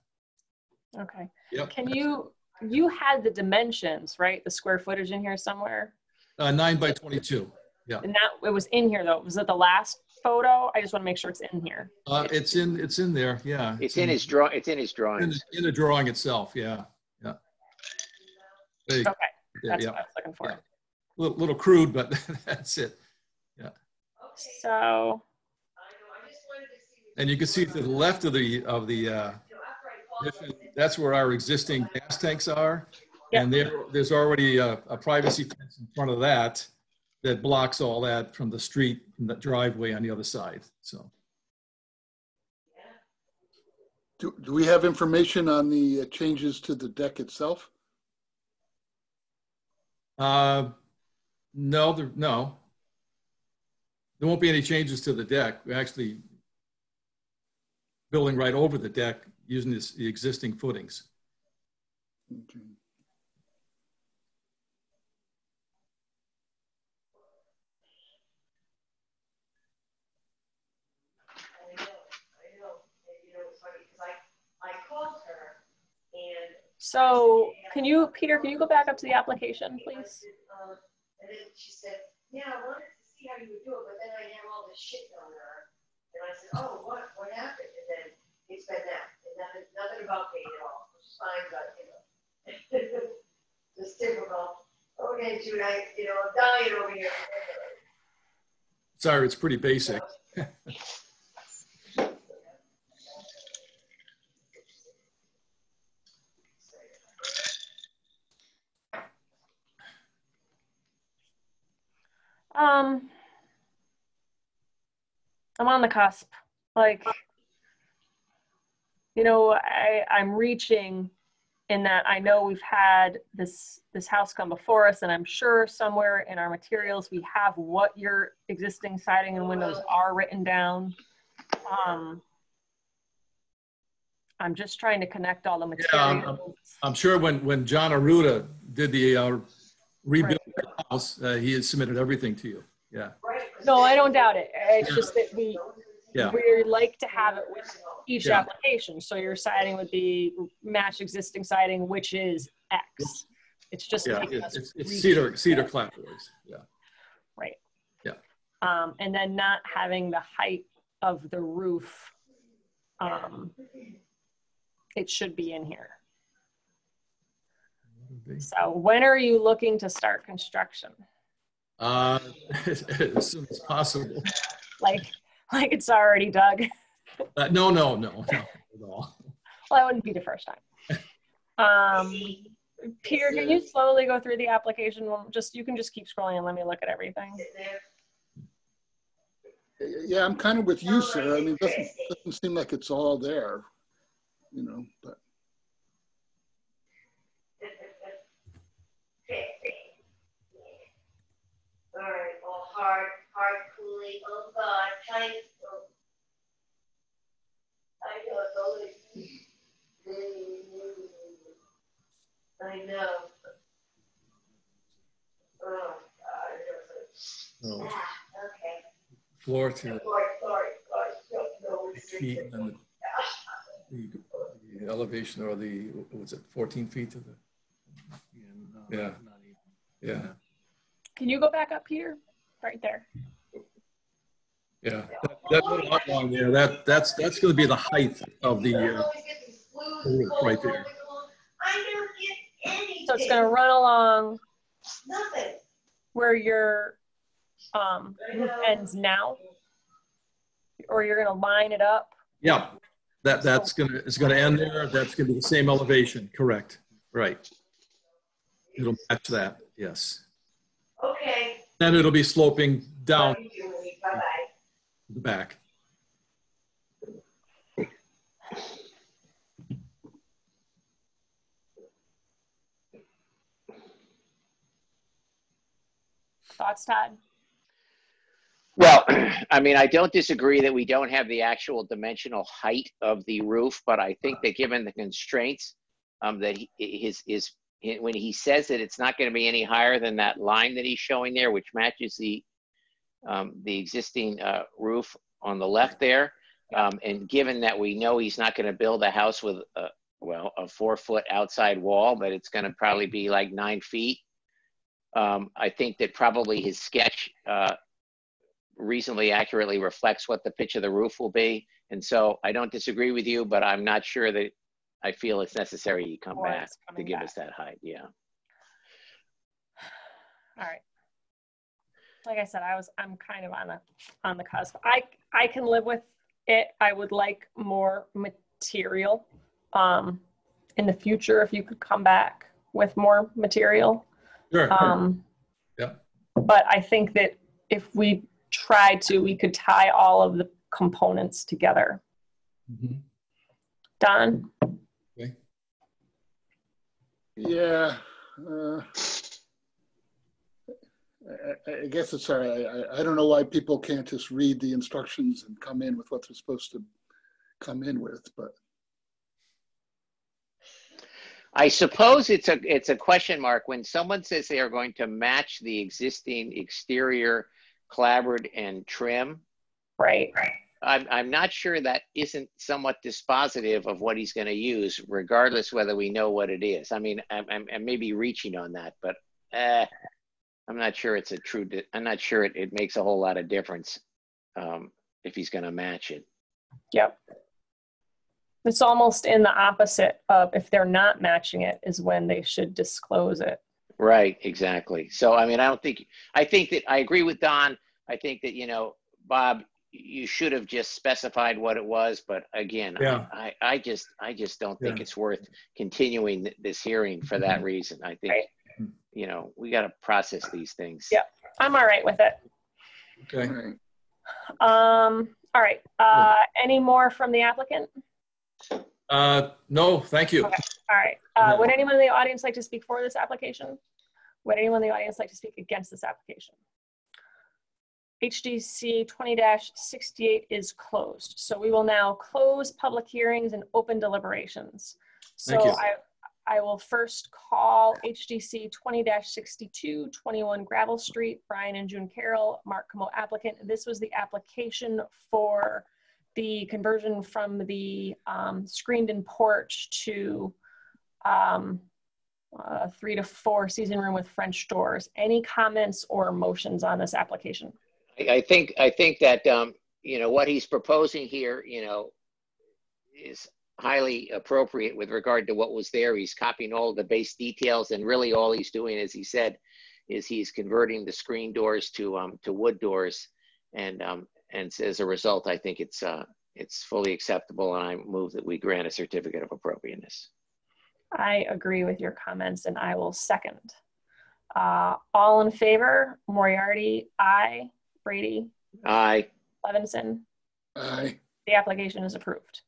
Okay. Yep. Can you, you had the dimensions, right? The square footage in here somewhere? Uh, nine by 22, yeah. And that, it was in here though. Was it the last photo? I just want to make sure it's in here. Uh, it's in, it's in there, yeah. It's in his draw, it's in his In, in the drawing itself, yeah, yeah. There you. Okay, Yeah, that's yeah. what I was looking for. Yeah. Little, little crude, but that's it. Yeah. So, And you can see to the left of the, of the, uh, that's where our existing gas tanks are. Yep. And there, there's already a, a privacy fence in front of that that blocks all that from the street, from the driveway on the other side, so. Do, do we have information on the uh, changes to the deck itself? Uh, no, there, no. There won't be any changes to the deck. We're actually building right over the deck using this, the existing footings. Okay. So can you, Peter, can you go back up to the application, please? And then she said, yeah, I wanted to see how you would do it, but then I have all this shit going on. And I said, oh, what, what happened? And then it's that, and nothing, nothing about me at all, which is fine, but, you know. Just typical, okay, Jude, I, you know, I'm dying over here. Sorry, it's pretty basic. Um, I'm on the cusp. Like, you know, I I'm reaching in that I know we've had this this house come before us, and I'm sure somewhere in our materials we have what your existing siding and windows are written down. Um, I'm just trying to connect all the Yeah, I'm- materials. I'm sure when, when John Aruda did the uh, rebuild of the house, uh, he has submitted everything to you. Yeah, No, I don't doubt it. It's just that we yeah, we like to have it with each Yeah. application. So your siding would be match existing siding, which is X. It's just yeah. It's, it's- it's cedar, cedar clapboards, yeah. Right. Yeah. Um, and then not having the height of the roof. Um, it should be in here. So when are you looking to start construction? Uh, as soon as possible. Like, like it's already dug? Uh, no, no, no, no, at all. Well, that wouldn't be the first time. Um, Peter, can you slowly go through the application? Well, Just, you can just keep scrolling and let me look at everything. Yeah, I'm kind of with you, sir. I mean, it doesn't, doesn't seem like it's all there, you know, but. Right, all hard, hard cooling, oh God, tight. oh. I know, it's always. I know. Oh, God. No. Ah, okay. Floor to Sorry, sorry, sorry, no, no. six feet and then the, the elevation or the, what was it, 14 feet to the, yeah, yeah, Can you go back up, Peter? Right there. yeah. That- That little outline there, that, that's, that's going to be the height of the, uh, right there. I never get anything. So it's gonna run along where your um, roof ends now? Or you're gonna line it up? Yeah, that, that's gonna, it's gonna end there. That's gonna be the same elevation, correct, right. It'll match that, yes. Okay. Then it'll be sloping down Love you, Julie. Bye-bye. the back. Thoughts, Todd? Well, I mean, I don't disagree that we don't have the actual dimensional height of the roof, but I think that given the constraints, um, that he, his, his, when he says that it's not going to be any higher than that line that he's showing there, which matches the, um, the existing, uh, roof on the left there. Um, and given that we know he's not going to build a house with a, well, a four foot outside wall, but it's going to probably be like nine feet. Um, I think that probably his sketch, uh, reasonably accurately reflects what the pitch of the roof will be. And so I don't disagree with you, but I'm not sure that I feel it's necessary you come back to give back. us that height. Yeah. All right. Like I said, I was, I'm kind of on the, on the cusp. I, I can live with it. I would like more material. Um, in the future, if you could come back with more material. Sure. Um, Yeah. But I think that if we tried to, we could tie all of the components together. Mhm. Don? Okay. Yeah. Uh, I, I- I guess it's all right. I, I don't know why people can't just read the instructions and come in with what they're supposed to come in with, but I suppose it's a it's a question mark when someone says they are going to match the existing exterior clapboard and trim. Right. right. I'm I'm not sure that isn't somewhat dispositive of what he's going to use, regardless whether we know what it is. I mean, I'm I'm, I'm maybe reaching on that, but eh, I'm not sure it's a true. di- I'm not sure it, it makes a whole lot of difference um, if he's going to match it. Yep. It's almost in the opposite of if they're not matching it is when they should disclose it. Right, exactly. So, I mean, I don't think, I think that I agree with Don. I think that, you know, Bob, you should have just specified what it was, but again, I- Yeah. I, I just, I just don't think Yeah. it's worth continuing th- this hearing for that reason. I think, Right. you know, we got to process these things. Yep. I'm all right with it. Okay. all right. Um, all right. Uh, any more from the applicant? Uh, no, thank you. Okay. All right. Uh, would anyone in the audience like to speak for this application? Would anyone in the audience like to speak against this application? HDC 20-68 is closed. So we will now close public hearings and open deliberations. So. I, I will first call HDC 20-62, 21 Gravel Street, Brian and June Carroll, Mark Como applicant. This was the application for the conversion from the um, screened-in porch to um, uh, three to four season room with French doors. Any comments or motions on this application? I, think, I think that, um, you know, what he's proposing here, you know, is highly appropriate with regard to what was there. He's copying all the base details and really all he's doing, as he said, is he's converting the screen doors to, um, to wood doors. And, um, and as a result, I think it's, uh, it's fully acceptable and I move that we grant a certificate of appropriateness. I agree with your comments and I will second. Uh, all in favor, Moriarty, aye. Brady, Aye. Levinson, Aye. the application is approved.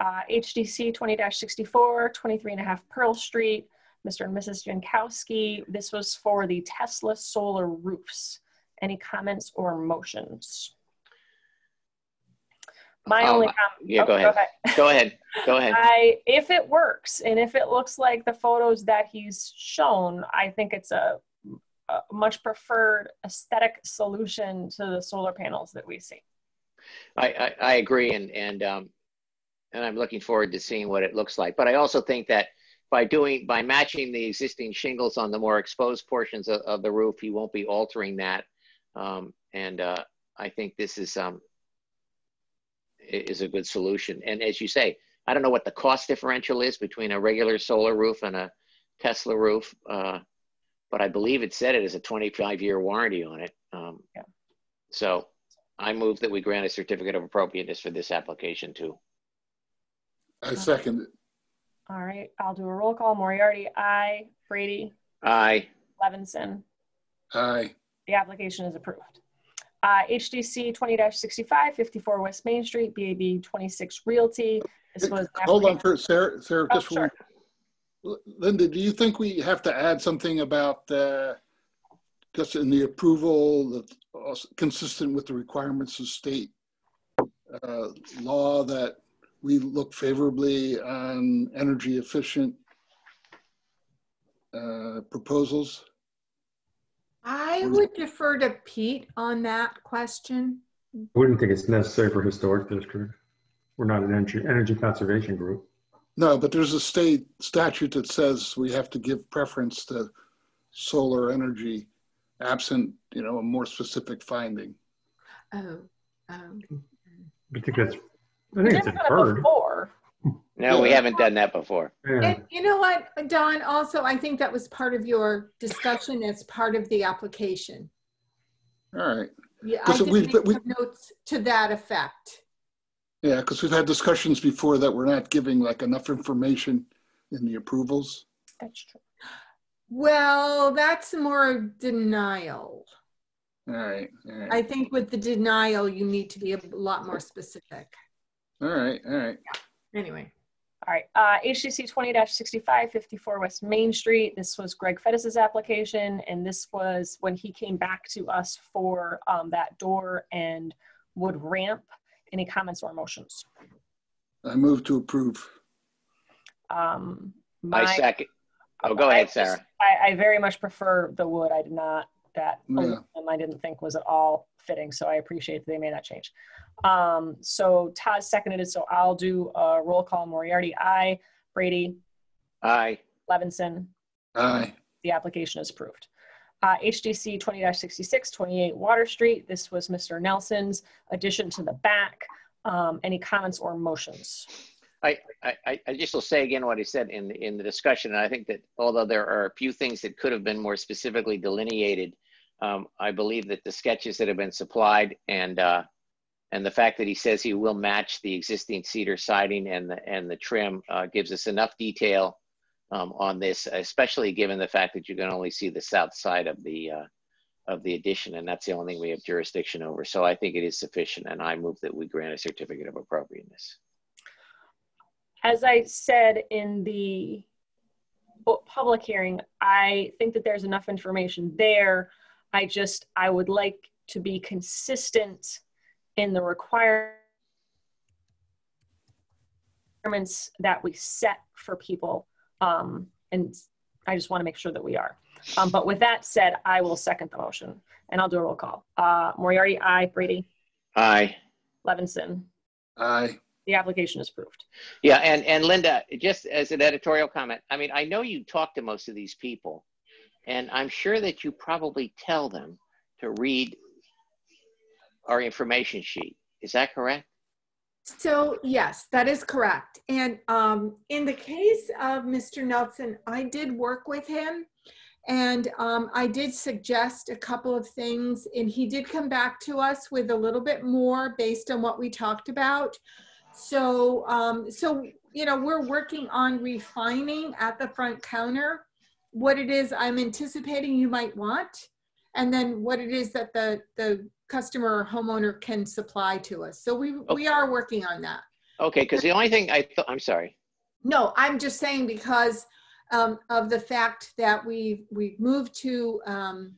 Uh, HDC 20-64, 23 and a half Pearl Street, Mr. and Mrs. Jankowski. This was for the Tesla solar roofs. Any comments or motions? My Um, only comment. yeah, go ahead. Go ahead. Go ahead. I, if it works and if it looks like the photos that he's shown, I think it's a, a much preferred aesthetic solution to the solar panels that we see. I, I, I agree, and and um, and I'm looking forward to seeing what it looks like. But I also think that by doing by matching the existing shingles on the more exposed portions of, of the roof, you won't be altering that. Um, and uh, I think this is um, is a good solution. And as you say, I don't know what the cost differential is between a regular solar roof and a Tesla roof, uh, but I believe it said it is a 25 year warranty on it. Um, Yeah. So I move that we grant a certificate of appropriateness for this application too. I second it. All right, I'll do a roll call. Moriarty, aye. Brady, Aye. Levinson. Aye. The application is approved. Uh, HDC 20-65, 54 West Main Street, BAB 26 Realty. This was. an Hold on application- for Sarah, Sarah, Oh, just for, sure. Linda, do you think we have to add something about, uh, just in the approval that's consistent with the requirements of state uh, law that we look favorably on energy efficient uh, proposals? I would defer to Pete on that question. I wouldn't think it's necessary for historic district. We're not an energy, energy conservation group. No, but there's a state statute that says we have to give preference to solar energy absent, you know, a more specific finding. Oh, um, I think that's, I think it's inferred. before. No, we haven't done that before. Yeah. and you know what, Don, also, I think that was part of your discussion as part of the application. All right. Yeah, I Because did we've- make we- some notes to that effect. Yeah, because we've had discussions before that we're not giving like enough information in the approvals. That's true. Well, that's more denial. All right, all right, I think with the denial, you need to be a lot more specific. all right, all right. Anyway, All right, uh, HDC 20-65, 54 West Main Street. This was Greg Fettis's application, and this was when he came back to us for um, that door and wood ramp. Any comments or motions? I move to approve. Um, I second. Oh, go ahead, Sarah. I, I very much prefer the wood. I did not, that Yeah. aluminum I didn't think was at all fitting, so I appreciate that they made that change. Um, so Todd seconded it, so I'll do a roll call. Moriarty, aye. Brady, Aye. Levinson, Aye. the application is approved. Uh, HDC 20-66, 28 Water Street. This was Mr. Nelson's addition to the back. Um, any comments or motions? I, I, I- just will say again what I said in, in the discussion. And I think that although there are a few things that could have been more specifically delineated, um, I believe that the sketches that have been supplied and, uh, and the fact that he says he will match the existing cedar siding and the, and the trim uh, gives us enough detail um, on this, especially given the fact that you can only see the south side of the, uh, of the addition, and that's the only thing we have jurisdiction over. So I think it is sufficient, and I move that we grant a certificate of appropriateness. As I said in the public hearing, I think that there's enough information there. I just, I would like to be consistent in the requirements that we set for people. Um, and I just want to make sure that we are. Um, but with that said, I will second the motion and I'll do a roll call. Uh, Moriarty, aye. Brady, Aye. Levinson, Aye. the application is approved. Yeah, and, and Linda, just as an editorial comment, I mean, I know you talk to most of these people, and I'm sure that you probably tell them to read our information sheet. Is that correct? So yes, that is correct. And um, in the case of Mr. Nelson, I did work with him and um, I did suggest a couple of things and he did come back to us with a little bit more based on what we talked about. So, um, so, you know, we're working on refining at the front counter what it is I'm anticipating you might want and then what it is that the, the customer or homeowner can supply to us. So we, we are working on that. Okay, because the only thing I thought, I'm sorry. No, I'm just saying because um, of the fact that we, we've moved to um,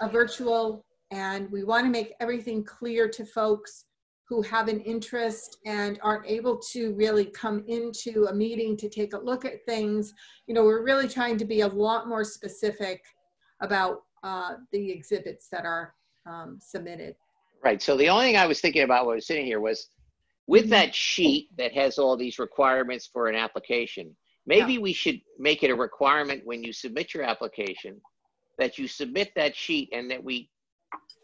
a virtual and we want to make everything clear to folks who have an interest and aren't able to really come into a meeting to take a look at things. You know, we're really trying to be a lot more specific about uh, the exhibits that are um, submitted. Right. So the only thing I was thinking about while I was sitting here was with that sheet that has all these requirements for an application, maybe we should make it a requirement when you submit your application that you submit that sheet and that we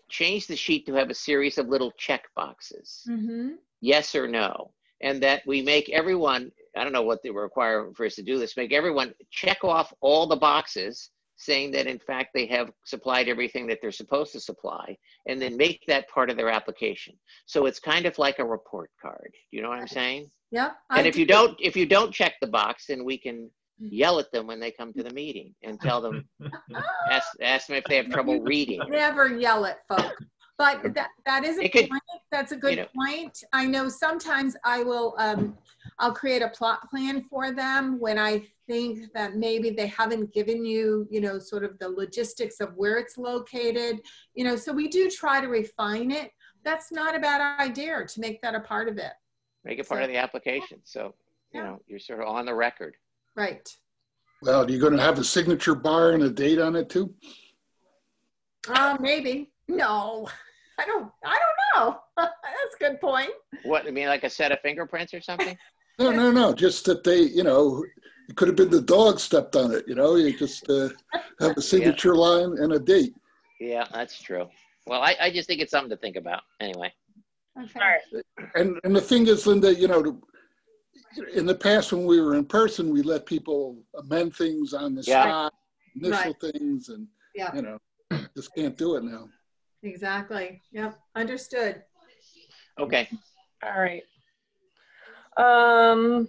change the sheet to have a series of little check boxes, Mm-hmm. yes or no, and that we make everyone, I don't know what they require for us to do this, make everyone check off all the boxes saying that in fact they have supplied everything that they're supposed to supply and then make that part of their application. So it's kind of like a report card. You know what I'm saying? yeah And I if you do. don't, if you don't check the box, then we can yell at them when they come to the meeting and tell them, ask, ask them if they have trouble reading. never yell at folks. But that, that is a could- point. That's a good know- point. I know sometimes I will, um, I'll create a plot plan for them when I think that maybe they haven't given you, you know, sort of the logistics of where it's located. You know, so we do try to refine it. That's not a bad idea to make that a part of it. Make it part of the application. So, you know, you're sort of on the record. Right. Well, are you're going to have a signature bar and a date on it too? Uh, maybe. No, I don't, I don't know. That's a good point. What, I mean, like a set of fingerprints or something? No, no, no. Just that they, you know, it could have been the dog stepped on it. You know, you just uh, have a signature line and a date. Yeah, that's true. Well, I, I just think it's something to think about. Anyway. Okay. And, and the thing is, Linda, you know, in the past when we were in person, we let people amend things on the Yeah. spot, initial Right. things, and, Yeah, you know, just can't do it now. exactly. Yep, understood. Okay. All right. Um,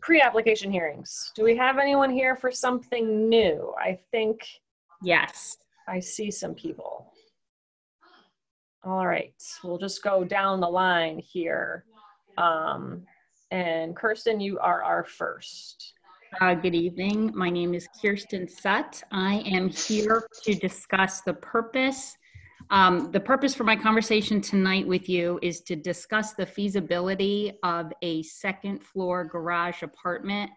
pre-application hearings. Do we have anyone here for something new? I think Yes. I see some people. All right, we'll just go down the line here. Um, and Kirsten, you are our first. Uh, good evening. My name is Kirsten Sutt. I am here to discuss the purpose. Um, the purpose for my conversation tonight with you is to discuss the feasibility of a second floor garage apartment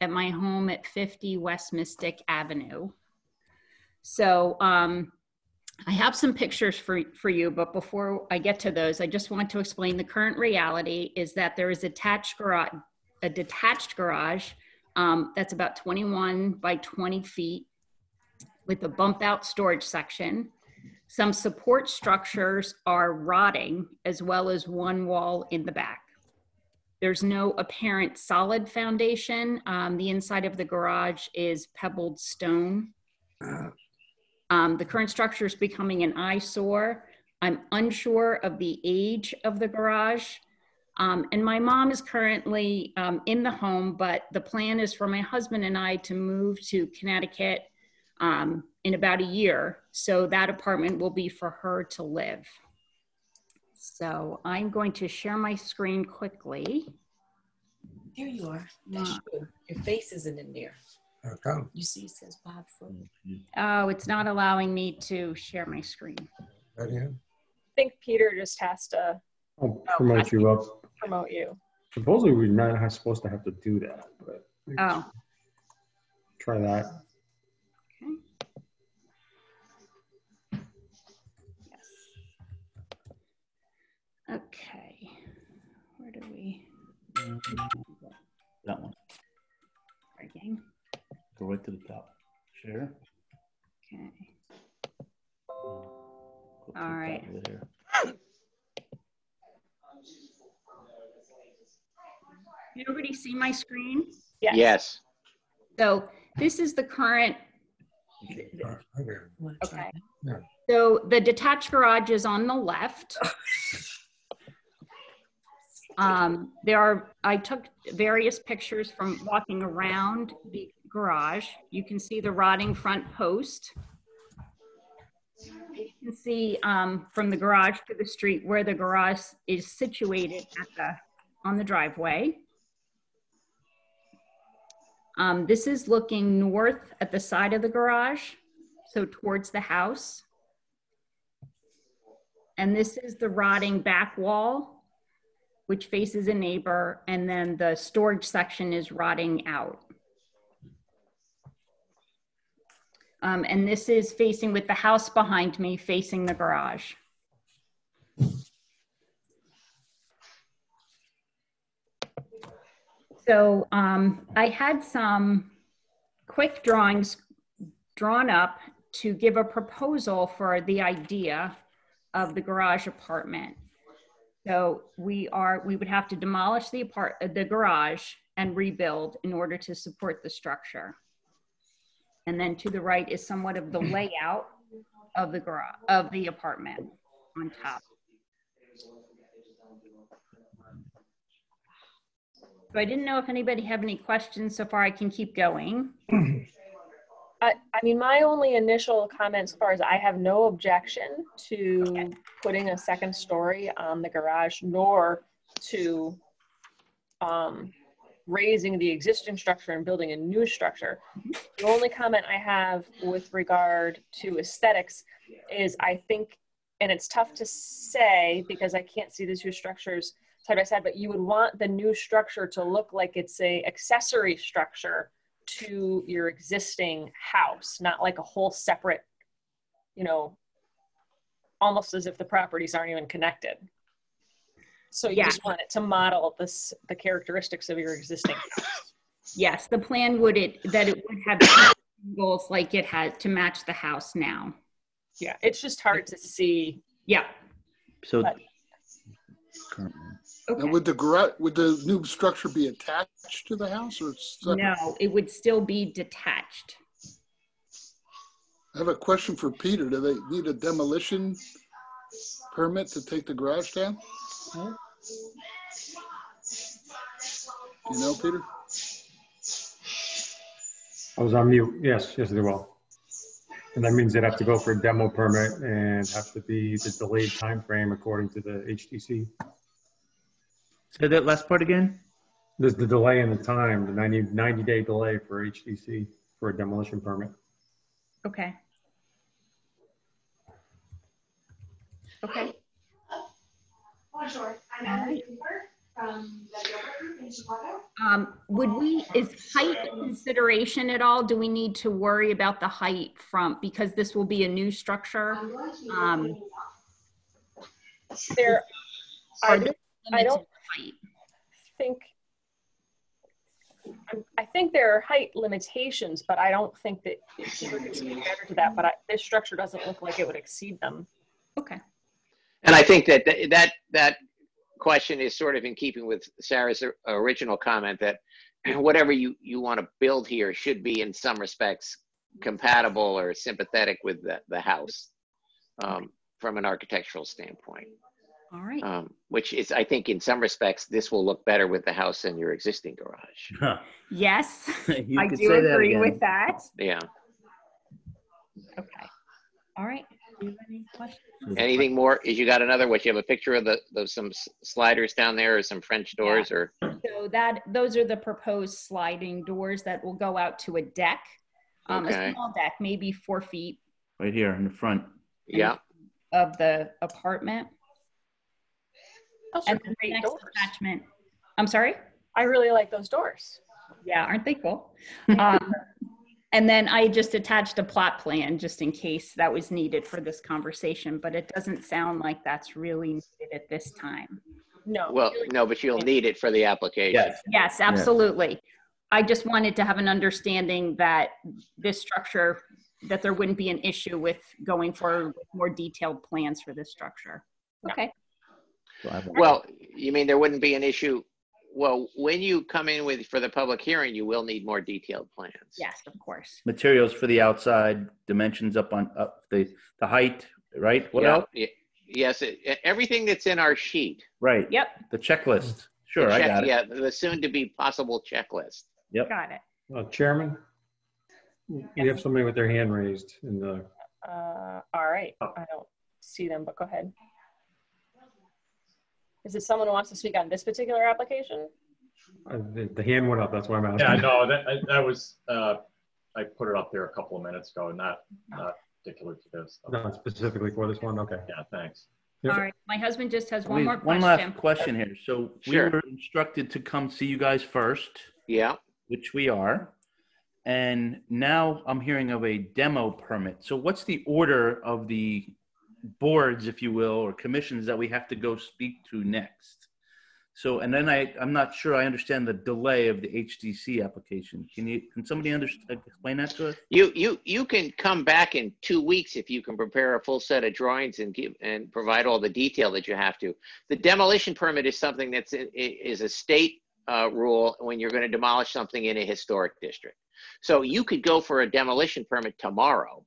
at my home at 50 West Mystic Avenue. So um, I have some pictures for, for you, but before I get to those, I just want to explain the current reality is that there is attached garage, a detached garage um, that's about 21 by 20 feet with a bump out storage section. Some support structures are rotting as well as one wall in the back. There's no apparent solid foundation. Um, the inside of the garage is pebbled stone. Um, the current structure is becoming an eyesore. I'm unsure of the age of the garage. Um, and my mom is currently um, in the home, but the plan is for my husband and I to move to Connecticut um, in about a year. So that apartment will be for her to live. So I'm going to share my screen quickly. There you are. That's Uh, you. Your face isn't in there. Okay. You see, it says Bob Foot. Oh, it's not allowing me to share my screen. I think Peter just has to I'll promote you up. promote you. Supposedly, we're not supposed to have to do that, but Oh, try that. Okay. Where do we? That one. Again. Go right to the top. Share. Okay. Go to the All top right. over there. Can everybody see my screen? Yes. Yes. So this is the current, Okay. so the detached garage is on the left. Um, there are, I took various pictures from walking around the garage. You can see the rotting front post. You can see um, from the garage to the street where the garage is situated at the, on the driveway. Um, this is looking north at the side of the garage, so towards the house. And this is the rotting back wall, which faces a neighbor, and then the storage section is rotting out. Um, and this is facing with the house behind me, facing the garage. So um, I had some quick drawings drawn up to give a proposal for the idea of the garage apartment. So we are, we would have to demolish the apart, the garage and rebuild in order to support the structure. And then to the right is somewhat of the layout of the garage, of the apartment on top. So I didn't know if anybody have any questions so far. I can keep going. I, I mean, my only initial comment as far as I have no objection to putting a second story on the garage nor to um, raising the existing structure and building a new structure. The only comment I have with regard to aesthetics is I think, and it's tough to say because I can't see the two structures side by side, but you would want the new structure to look like it's a accessory structure to your existing house, not like a whole separate, you know, almost as if the properties aren't even connected. So you Yeah. just want it to model this, the characteristics of your existing house. Yes, the plan would it, that it would have angles like it had to match the house now. Yeah, it's just hard to see. Yeah. So But- Now, would the garage, would the new structure be attached to the house or separate? No, it would still be detached. I have a question for Peter. Do they need a demolition permit to take the garage down? Hmm? You know, Peter? I was on mute. Yes, yes, they will. And that means they'd have to go for a demo permit and have to be the delayed time frame according to the HDC. Say that last part again. There's the delay in the time, the 90, 90 day delay for HDC for a demolition permit. Okay. Okay. Bonjour, I'm Emily Cooper from the Yoga Group in Chicago. Um, would we, is height a consideration at all? Do we need to worry about the height from, because this will be a new structure? Um, There, Are there I don't limited height? think, I'm- think there are height limitations, but I don't think that it would speak better to that, but I, this structure doesn't look like it would exceed them. Okay. And I think that th- that that question is sort of in keeping with Sarah's original comment that whatever you you want to build here should be in some respects compatible or sympathetic with the, the house um, from an architectural standpoint. All right. Um, which is, I think, in some respects, this will look better with the house than your existing garage. Yes, I do say that agree with that. Yeah. Okay. All right. Do you have any questions? Anything more? Is you got another? What you have a picture of the, the some sliders down there, or some French doors, or So that, those are the proposed sliding doors that will go out to a deck. Um, Okay. a small deck, maybe four feet Right here in the front. yeah. of the apartment. Those are And the great next doors. attachment, I'm sorry? I really like those doors. Yeah, aren't they cool? Um, And then I just attached a plot plan just in case that was needed for this conversation, but it doesn't sound like that's really needed at this time. No. Well, no, but you'll need it for the application. Yes, absolutely. I just wanted to have an understanding that this structure, that there wouldn't be an issue with going for more detailed plans for this structure. Okay, Well, you mean there wouldn't be an issue? Well, when you come in with for the public hearing, you will need more detailed plans. yes, of course. Materials for the outside, dimensions up on up the the height, right? What Yeah, else? y- Yes, it- everything that's in our sheet. Right. Yep. The checklist. Sure, the I check- got it. Yeah, the soon-to-be possible checklist. Yep. Got it. Uh, Chairman, we have somebody with their hand raised in the, Uh, all right. I don't see them, but go ahead. Is it someone who wants to speak on this particular application? uh, the, the hand went up, that's why I'm asking. Yeah, no, that, I- that was, uh, I put it up there a couple of minutes ago, not, not particular to this. Not specifically for this one, okay. Yeah, thanks. All right, my husband just has one Wait, more one question. last question here. So Sure. we were instructed to come see you guys first. Yeah. Which we are. And now I'm hearing of a demo permit. So what's the order of the boards, if you will, or commissions that we have to go speak to next? So, and then I, I'm not sure I understand the delay of the HDC application. Can you, can somebody under, explain that to us? You, you, you can come back in two weeks if you can prepare a full set of drawings and give, and provide all the detail that you have to. The demolition permit is something that's, i- is a state uh, rule when you're going to demolish something in a historic district. So you could go for a demolition permit tomorrow,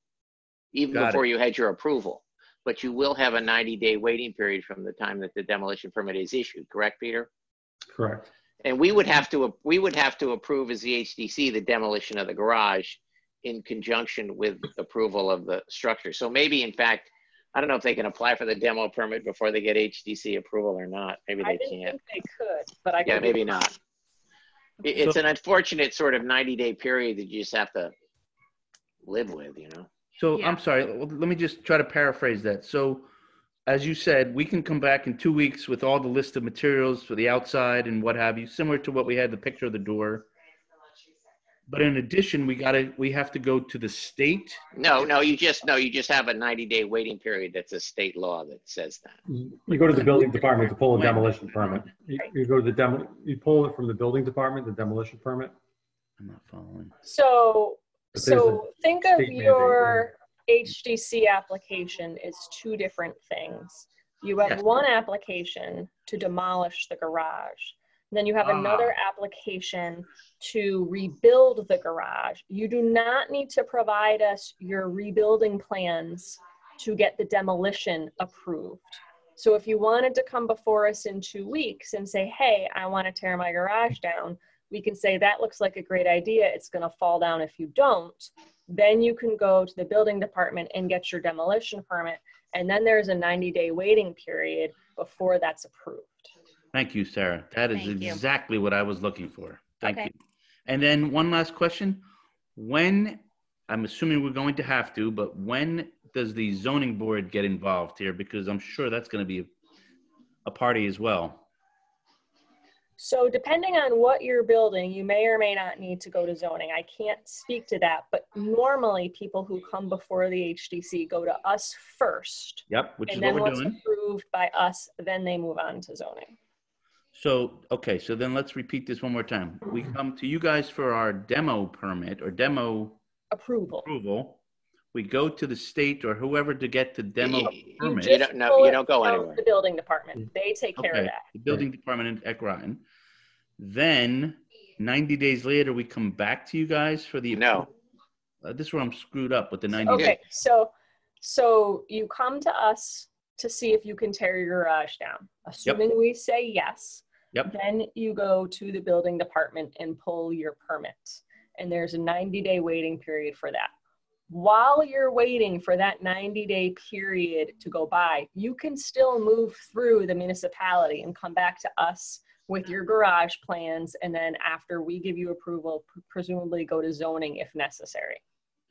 even Got it. before you had your approval. But you will have a 90-day waiting period from the time that the demolition permit is issued, correct, Peter? Correct. And we would have to, we would have to approve as the HDC, the demolition of the garage in conjunction with approval of the structure. So maybe in fact, I don't know if they can apply for the demo permit before they get HDC approval or not. Maybe I they didn't can't. think they could, but I Yeah, maybe not. It- It's an unfortunate sort of 90-day period that you just have to live with, you know? So Yeah. I'm sorry, let me just try to paraphrase that. So as you said, we can come back in two weeks with all the list of materials for the outside and what have you, similar to what we had the picture of the door. But in addition, we gotta, we have to go to the state. No, no, you just, no, you just have a 90-day waiting period. That's a state law that says that. You go to the building department to pull a demolition permit. You, you go to the demo, you pull it from the building department, the demolition permit. I'm not following. So, But there's so think of your, HDC application is two different things. You have Yes. one application to demolish the garage. Then you have Ah. another application to rebuild the garage. You do not need to provide us your rebuilding plans to get the demolition approved. So if you wanted to come before us in two weeks and say, hey, I want to tear my garage down, we can say that looks like a great idea. It's going to fall down if you don't. Then you can go to the building department and get your demolition permit. And then there's a 90 day waiting period before that's approved. Thank you, Sarah. That is Thank you. exactly what I was looking for. Thank Okay. you. And then one last question. When, I'm assuming we're going to have to, but when does the zoning board get involved here? Because I'm sure that's going to be a party as well. So depending on what you're building, you may or may not need to go to zoning. I can't speak to that, but normally people who come before the HDC go to us first. Yep, which is And what then we're doing. once doing. approved by us, then they move on to zoning. So, okay, so then let's repeat this one more time. We come to you guys for our demo permit or demo approval. Approval. We go to the state or whoever to get the demo You permit. just You don't- no, pull you it don't go from anywhere. The building department, they take care of Okay, that. the building department in Ekron. Then 90 days later, we come back to you guys for the. No. Uh, This is where I'm screwed up with the 90 Okay, days. so, so you come to us to see if you can tear your garage down. Assuming we say yes. Yep. Then you go to the building department and pull your permit. And there's a 90-day waiting period for that. While you're waiting for that 90-day period to go by, you can still move through the municipality and come back to us with your garage plans. And then after we give you approval, pr- presumably go to zoning if necessary.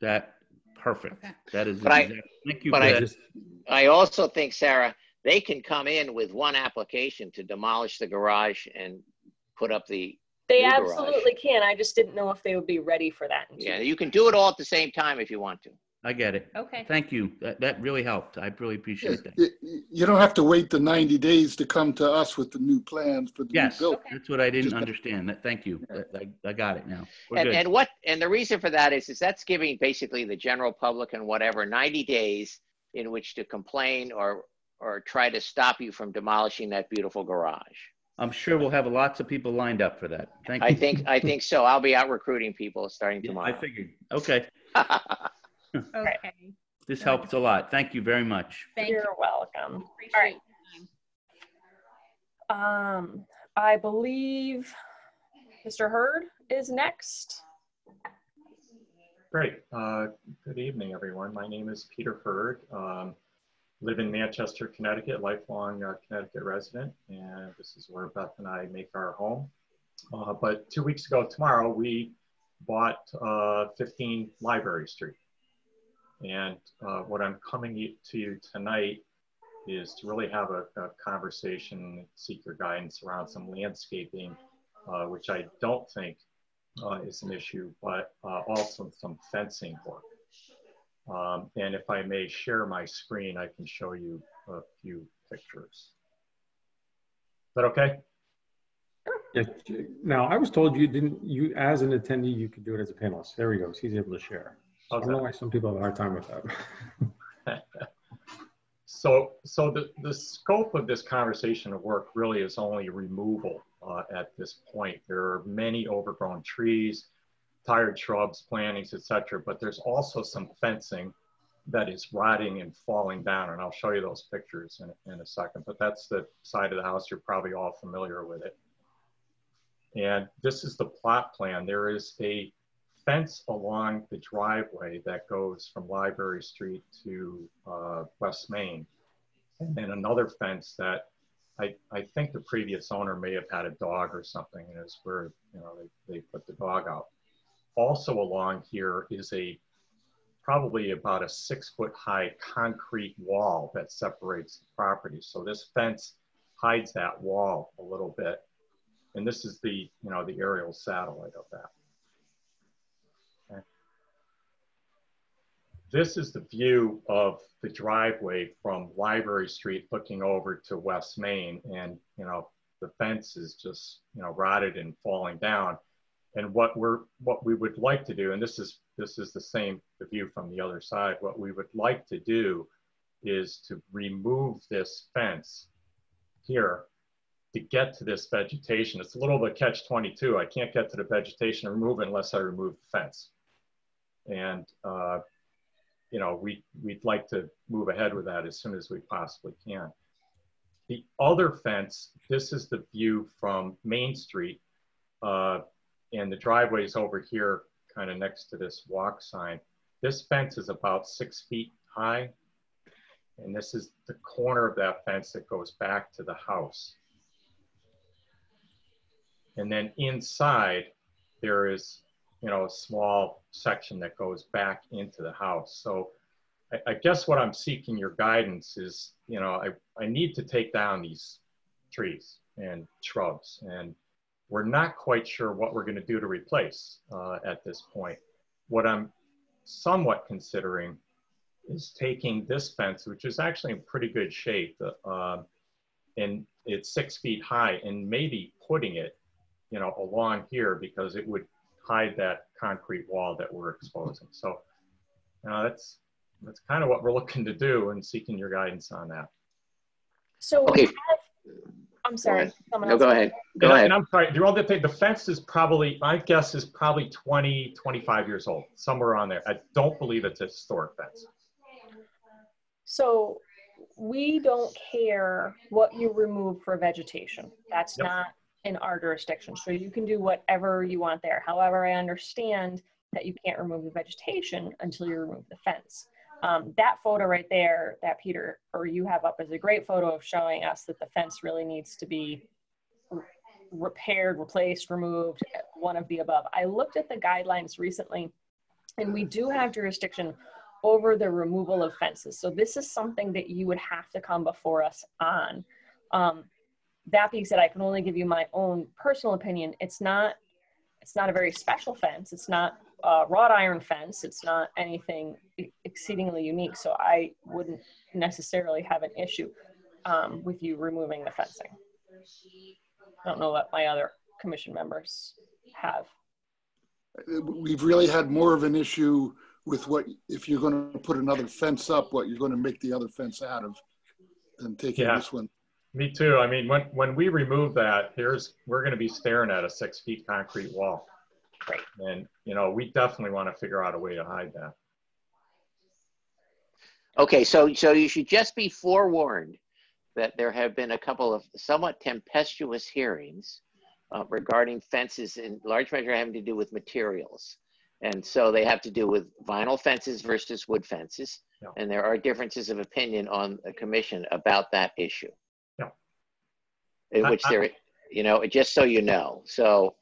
That, perfect. That is. But I, exact- Thank you but for I, that. I also think, Sarah, they can come in with one application to demolish the garage and put up the They new garage. absolutely can. I just didn't know if they would be ready for that. Yeah, you can do it all at the same time if you want to. I get it. Okay. Thank you. That, that really helped. I really appreciate that. You you don't have to wait the 90 days to come to us with the new plans for the new Yes, building. that's what I didn't Just- understand. That, thank you. That- I, I got it now. We're And, good. and what and the reason for that is is that's giving basically the general public and whatever 90 days in which to complain or or try to stop you from demolishing that beautiful garage. I'm sure we'll have lots of people lined up for that. Thank you. I think I think so. I'll be out recruiting people starting Yeah, tomorrow. I figured. Okay. Okay. This helps a lot. Thank you very much. Thank You're you. welcome. All Appreciate right. your time. Um, I believe Mr. Hurd is next. Great. Uh, Good evening, everyone. My name is Peter Hurd. Um, Live in Manchester, Connecticut, lifelong uh, Connecticut resident, and this is where Beth and I make our home. Uh, But two weeks ago tomorrow, we bought uh, 15 Library Street. And uh, what I'm coming to you tonight is to really have a a conversation, seek your guidance around some landscaping, uh, which I don't think uh, is an issue, but also some fencing work. Um, and if I may share my screen, I can show you a few pictures. Is that okay? Yeah, Now, I was told you didn't, you, as an attendee, you could do it as a panelist. There he goes. He's able to share. I don't know why some people have a hard time with that. So, so the, the scope of this conversation of work really is only removal uh, at this point. There are many overgrown trees, tired shrubs, plantings, etc. But there's also some fencing that is rotting and falling down, and I'll show you those pictures in, in a second. But that's the side of the house. You're probably all familiar with it. And this is the plot plan. There is a fence along the driveway that goes from Library Street to uh, West Main. And then another fence that I, I think the previous owner may have had a dog or something and it's where, you know, they, they put the dog out. Also along here is a probably about a six foot high concrete wall that separates the property. So this fence hides that wall a little bit. And this is the, you know, the aerial satellite of that. Okay. This is the view of the driveway from Library Street looking over to West Main. And, you know, the fence is just, you know, rotted and falling down. And what we're, what we would like to do, and this is, this is the same, view from the other side, what we would like to do is to remove this fence here to get to this vegetation. It's a little bit of a catch 22. I can't get to the vegetation and remove it unless I remove the fence. And, uh, you know, we, we'd like to move ahead with that as soon as we possibly can. The other fence, this is the view from Main Street. Uh, and the driveway is over here, kind of next to this walk sign. This fence is about six feet high. And this is the corner of that fence that goes back to the house. And then inside, there is, you know, a small section that goes back into the house. So I, I guess what I'm seeking your guidance is, you know, I, I need to take down these trees and shrubs. And we're not quite sure what we're going to do to replace uh, at this point. What I'm somewhat considering is taking this fence, which is actually in pretty good shape, uh, and it's six feet high, and maybe putting it, you know, along here because it would hide that concrete wall that we're exposing. So, you know, that's that's kind of what we're looking to do and seeking your guidance on that. So we have, I'm sorry. No, go ahead. Go and, ahead. and I'm sorry, the other thing, the fence is probably, my guess is probably 20, 25 years old, somewhere on there. I don't believe it's a historic fence. So we don't care what you remove for vegetation. That's Yep. not in our jurisdiction. So you can do whatever you want there. However, I understand that you can't remove the vegetation until you remove the fence. Um, that photo right there that Peter or you have up is a great photo of showing us that the fence really needs to be r- repaired, replaced, removed, one of the above. I looked at the guidelines recently and we do have jurisdiction over the removal of fences. So this is something that you would have to come before us on. Um, that being said, I can only give you my own personal opinion. It's not, it's not a very special fence. It's not a wrought iron fence. It's not anything exceedingly unique. So I wouldn't necessarily have an issue um, with you removing the fencing. I don't know what my other commission members have. We've really had more of an issue with what, if you're going to put another fence up, what you're going to make the other fence out of than taking Yeah. this one. Me too. I mean, when, when we remove that, here's, we're going to be staring at a six feet concrete wall. Right. And, you know, we definitely want to figure out a way to hide that. Okay, so, so you should just be forewarned that there have been a couple of somewhat tempestuous hearings uh, regarding fences in large measure having to do with materials. And so they have to do with vinyl fences versus wood fences. Yeah. And there are differences of opinion on the commission about that issue. Yeah. In which I- there, you know, just so you know, so,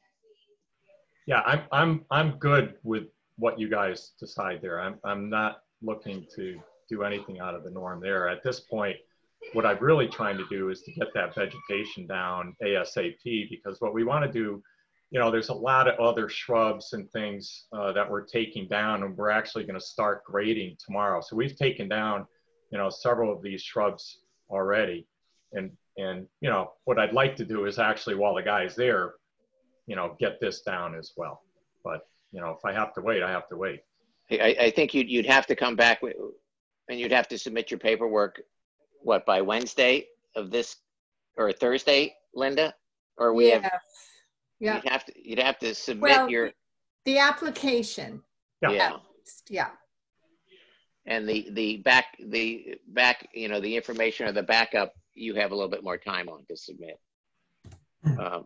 Yeah, I'm, I'm, I'm good with what you guys decide there. I'm, I'm not looking to do anything out of the norm there. At this point, what I'm really trying to do is to get that vegetation down ASAP because what we want to do, you know, there's a lot of other shrubs and things uh, that we're taking down and we're actually going to start grading tomorrow. So we've taken down, you know, several of these shrubs already. And, and, you know, what I'd like to do is actually while the guy's there, you know, get this down as well. But, you know, if I have to wait, I have to wait. I, I think you'd, you'd have to come back with, and you'd have to submit your paperwork, what, by Wednesday of this, or Thursday, Linda? Or we have, Yeah, you'd have to, you'd have to Well, submit your, the application, yeah. yeah. And the, the back, the back, you know, the information or the backup, you have a little bit more time on to submit. Um,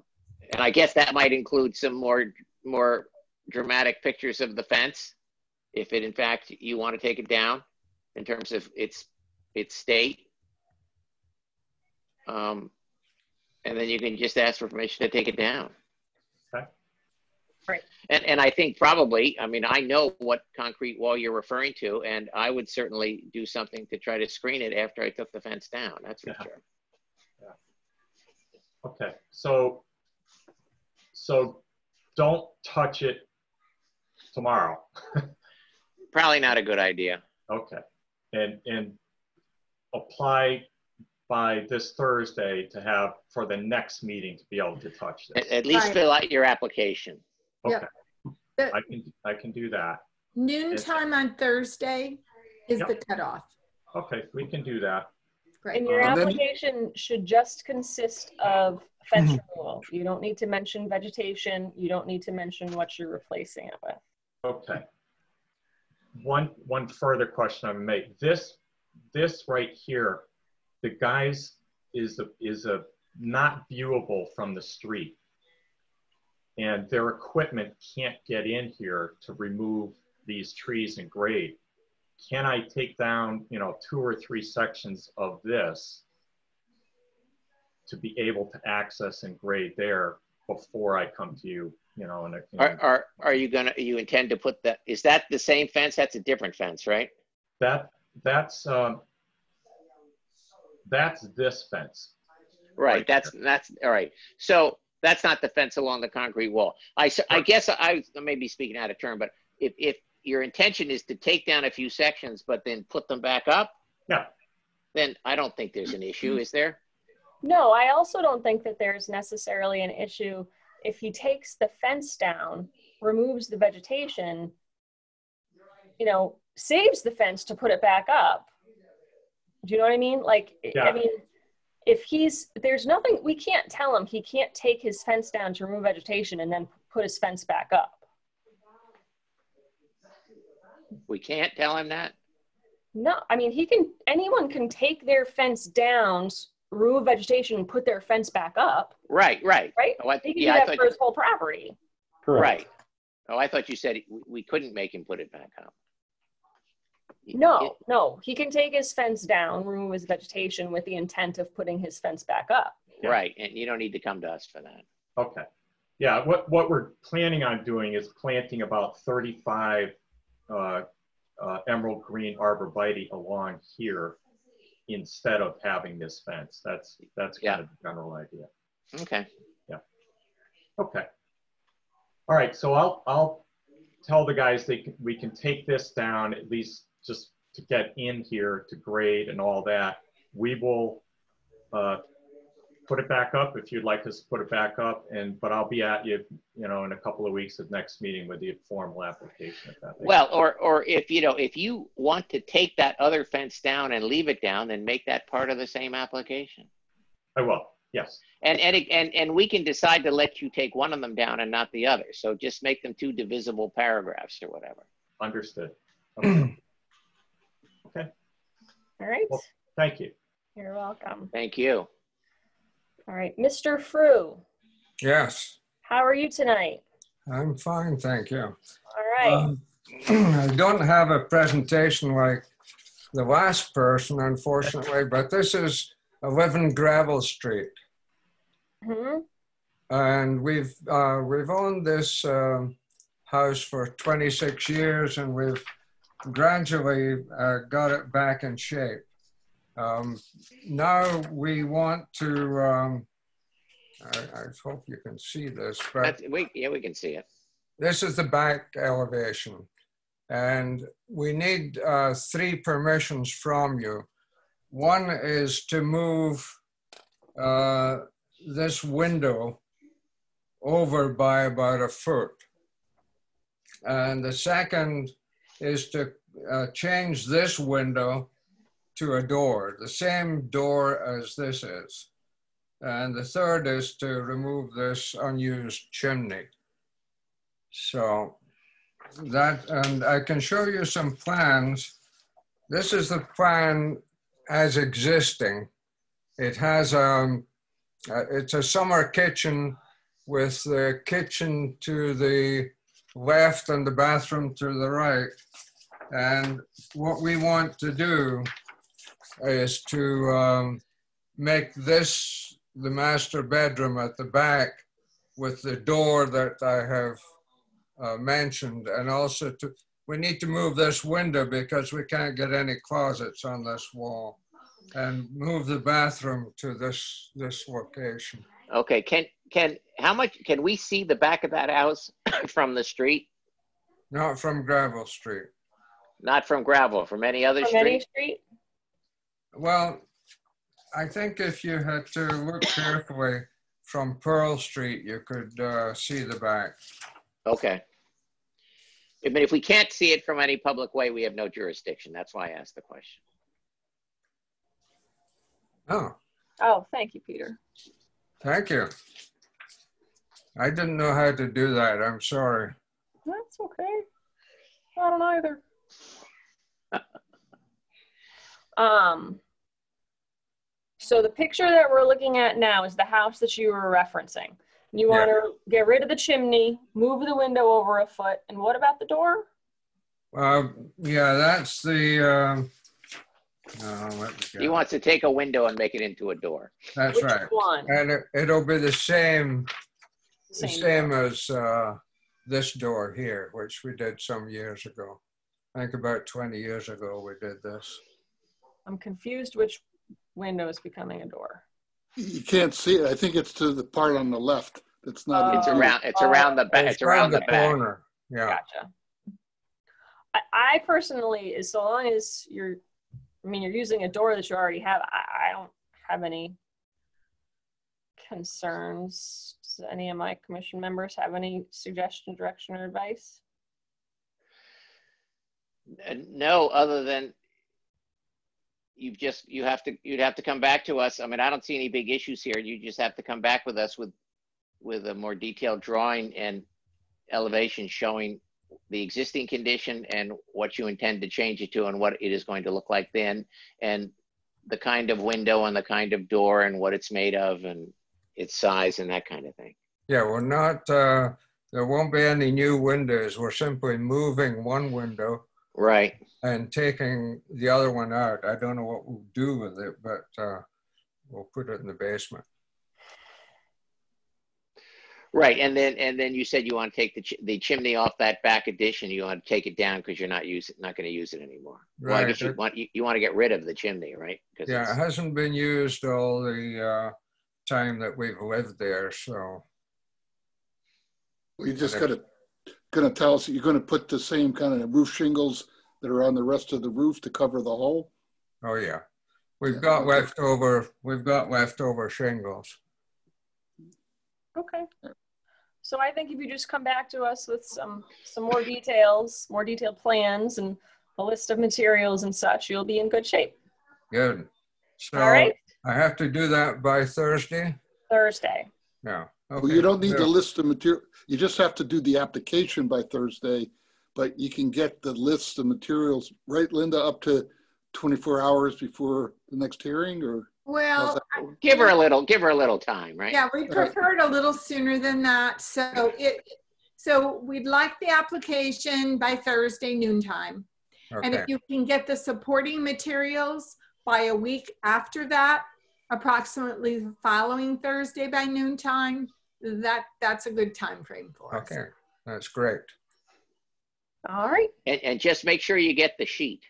And I guess that might include some more, more dramatic pictures of the fence. If it, in fact, you want to take it down in terms of its, its state. Um, and then you can just ask for permission to take it down. Okay. Right. And, and I think probably, I mean, I know what concrete wall you're referring to, and I would certainly do something to try to screen it after I took the fence down. That's for Yeah. sure. Okay, so, so don't touch it tomorrow. Probably not a good idea. Okay, and, and apply by this Thursday to have, for the next meeting to be able to touch At, this. at least Right. fill out your application. Yep. Okay, The I can, I can do that. noon time on Thursday is Yep. the cutoff. Okay, we can do that. Great. And your Uh, then- application should just consist of fence removal. You don't need to mention vegetation. You don't need to mention what you're replacing it with. Okay. One, one further question I'm gonna make. This, this right here, the guys is a, is a not viewable from the street. And their equipment can't get in here to remove these trees and grade. Can I take down, you know, two or three sections of this to be able to access and grade there before I come to you, you know, and. Are, are, are you gonna, you intend to put that, is that the same fence? That's a different fence, right? That, that's, um, that's this fence. Right, that's, that's, all right. So that's not the fence along the concrete wall. I, I guess I guess I may be speaking out of turn, but if, if your intention is to take down a few sections, but then put them back up? Yeah. Then I don't think there's an issue, is there? No, I also don't think that there's necessarily an issue if he takes the fence down, removes the vegetation, you know, saves the fence to put it back up. Do you know what I mean? Like, Yeah. I mean, if he's, there's nothing, we can't tell him he can't take his fence down to remove vegetation and then put his fence back up. We can't tell him that? No, I mean, he can, anyone can take their fence down, remove vegetation and put their fence back up, Right, right. right? Oh, I, He can yeah, do I that thought, for his whole property. Correct. right. Oh, I thought you said we- we couldn't make him put it back up. No, no, he can take his fence down, remove his vegetation with the intent of putting his fence back up. Right, and you don't need to come to us for that. Okay. Yeah, what, what we're planning on doing is planting about 35 uh, uh, emerald green arborvitae along here instead of having this fence. That's, that's kind of the general idea. Okay. Yeah. Okay. All right, so I'll, I'll tell the guys they can, we can take this down at least just to get in here to grade and all that. We will uh, put it back up if you'd like us to put it back up and, but I'll be at you, you know, in a couple of weeks at next meeting with the formal application. if that makes Well, or, or if, you know, if you want to take that other fence down and leave it down, then make that part of the same application. I will, yes. And, and, it- and, and we can decide to let you take one of them down and not the other. So just make them two divisible paragraphs or whatever. Understood. Okay, all right, Well, thank you. you're welcome. Thank you. All right, Mr. Frew, Yes, how are you tonight? I'm fine, thank you. All right, Um, I don't have a presentation like the last person, unfortunately, but this is 11 Gravel Street. Mhm. And we've, uh, we've owned this um, house for 26 years and we've gradually uh, got it back in shape. Um, now we want to, um, I, I hope you can see this, but That's, we, yeah, we can see it. this is the back elevation. And we need uh, three permissions from you. One is to move uh, this window over by about a foot. And the second is to uh, change this window to a door, the same door as this is. And the third is to remove this unused chimney. So that, and I can show you some plans. This is the plan as existing. It has, um, uh, it's a summer kitchen with the kitchen to the left and the bathroom to the right. And what we want to do is to um, make this the master bedroom at the back with the door that I have uh, mentioned, and also to, we need to move this window because we can't get any closets on this wall, and move the bathroom to this, this location. Okay, can, can, how much, can we see the back of that house from the street? Not from Gravel Street. Not from gravel, from any other From any street? Street? Well, I think if you had to look carefully from Pearl Street, you could uh, see the back. Okay. I mean, if we can't see it from any public way, we have no jurisdiction. That's why I asked the question. Oh, Oh, thank you, Peter. thank you. I didn't know how to do that. I'm sorry. That's okay. I don't either. Um, so the picture that we're looking at now is the house that you were referencing. You Yeah. want to get rid of the chimney, move the window over a foot, and what about the door? Uh, yeah, that's the, um, oh, He wants to take a window and make it into a door. that's Which right. one? And it, it'll be the same, the Same same as, uh, this door here, which we did some years ago. I think about 20 years ago we did this. I'm confused which window is becoming a door. You can't see it. I think it's to the part on the left that's not. It's around, it's around the back, it's around the back. corner. Yeah. Gotcha. I, I personally, as so long as you're, I mean, you're using a door that you already have, I, I don't have any concerns. Does any of my commission members have any suggestion, direction, or advice? Uh, No, other than you've just, you have to, you'd have to come back to us. I mean, I don't see any big issues here. You just have to come back with us with, with a more detailed drawing and elevation showing the existing condition and what you intend to change it to and what it is going to look like then. And the kind of window and the kind of door and what it's made of and its size and that kind of thing. Yeah, we're not, uh, there won't be any new windows. We're simply moving one window Right. and taking the other one out. I don't know what we'll do with it, but uh, we'll put it in the basement. Right, and then and then you said you want to take the ch- the chimney off that back addition. You want to take it down because you're not using not going to use it anymore. Well, I Right, guess you want you, you want to get rid of the chimney, right? 'Cause Yeah, it hasn't been used all the uh, time that we've lived there, so. We just gotta, gonna tell us, you're gonna put the same kind of roof shingles that are on the rest of the roof to cover the hole? Oh, yeah. We've got okay. leftover, we've got leftover shingles. Okay. So I think if you just come back to us with some, some more details, more detailed plans and a list of materials and such, you'll be in good shape. Good. So All right. I have to do that by Thursday? Thursday. Yeah. Well, you don't need to Yeah. list the material, you just have to do the application by Thursday, but you can get the list of materials, right, Linda, up to 24 hours before the next hearing, or? Well, give her a little give her a little time, right? Yeah, we prefer it a little sooner than that. So it, so we'd like the application by Thursday noontime. And if you can get the supporting materials by a week after that, approximately the following Thursday by noontime, that, that's a good time frame for us. Okay, that's great. All right. And, and just make sure you get the sheet,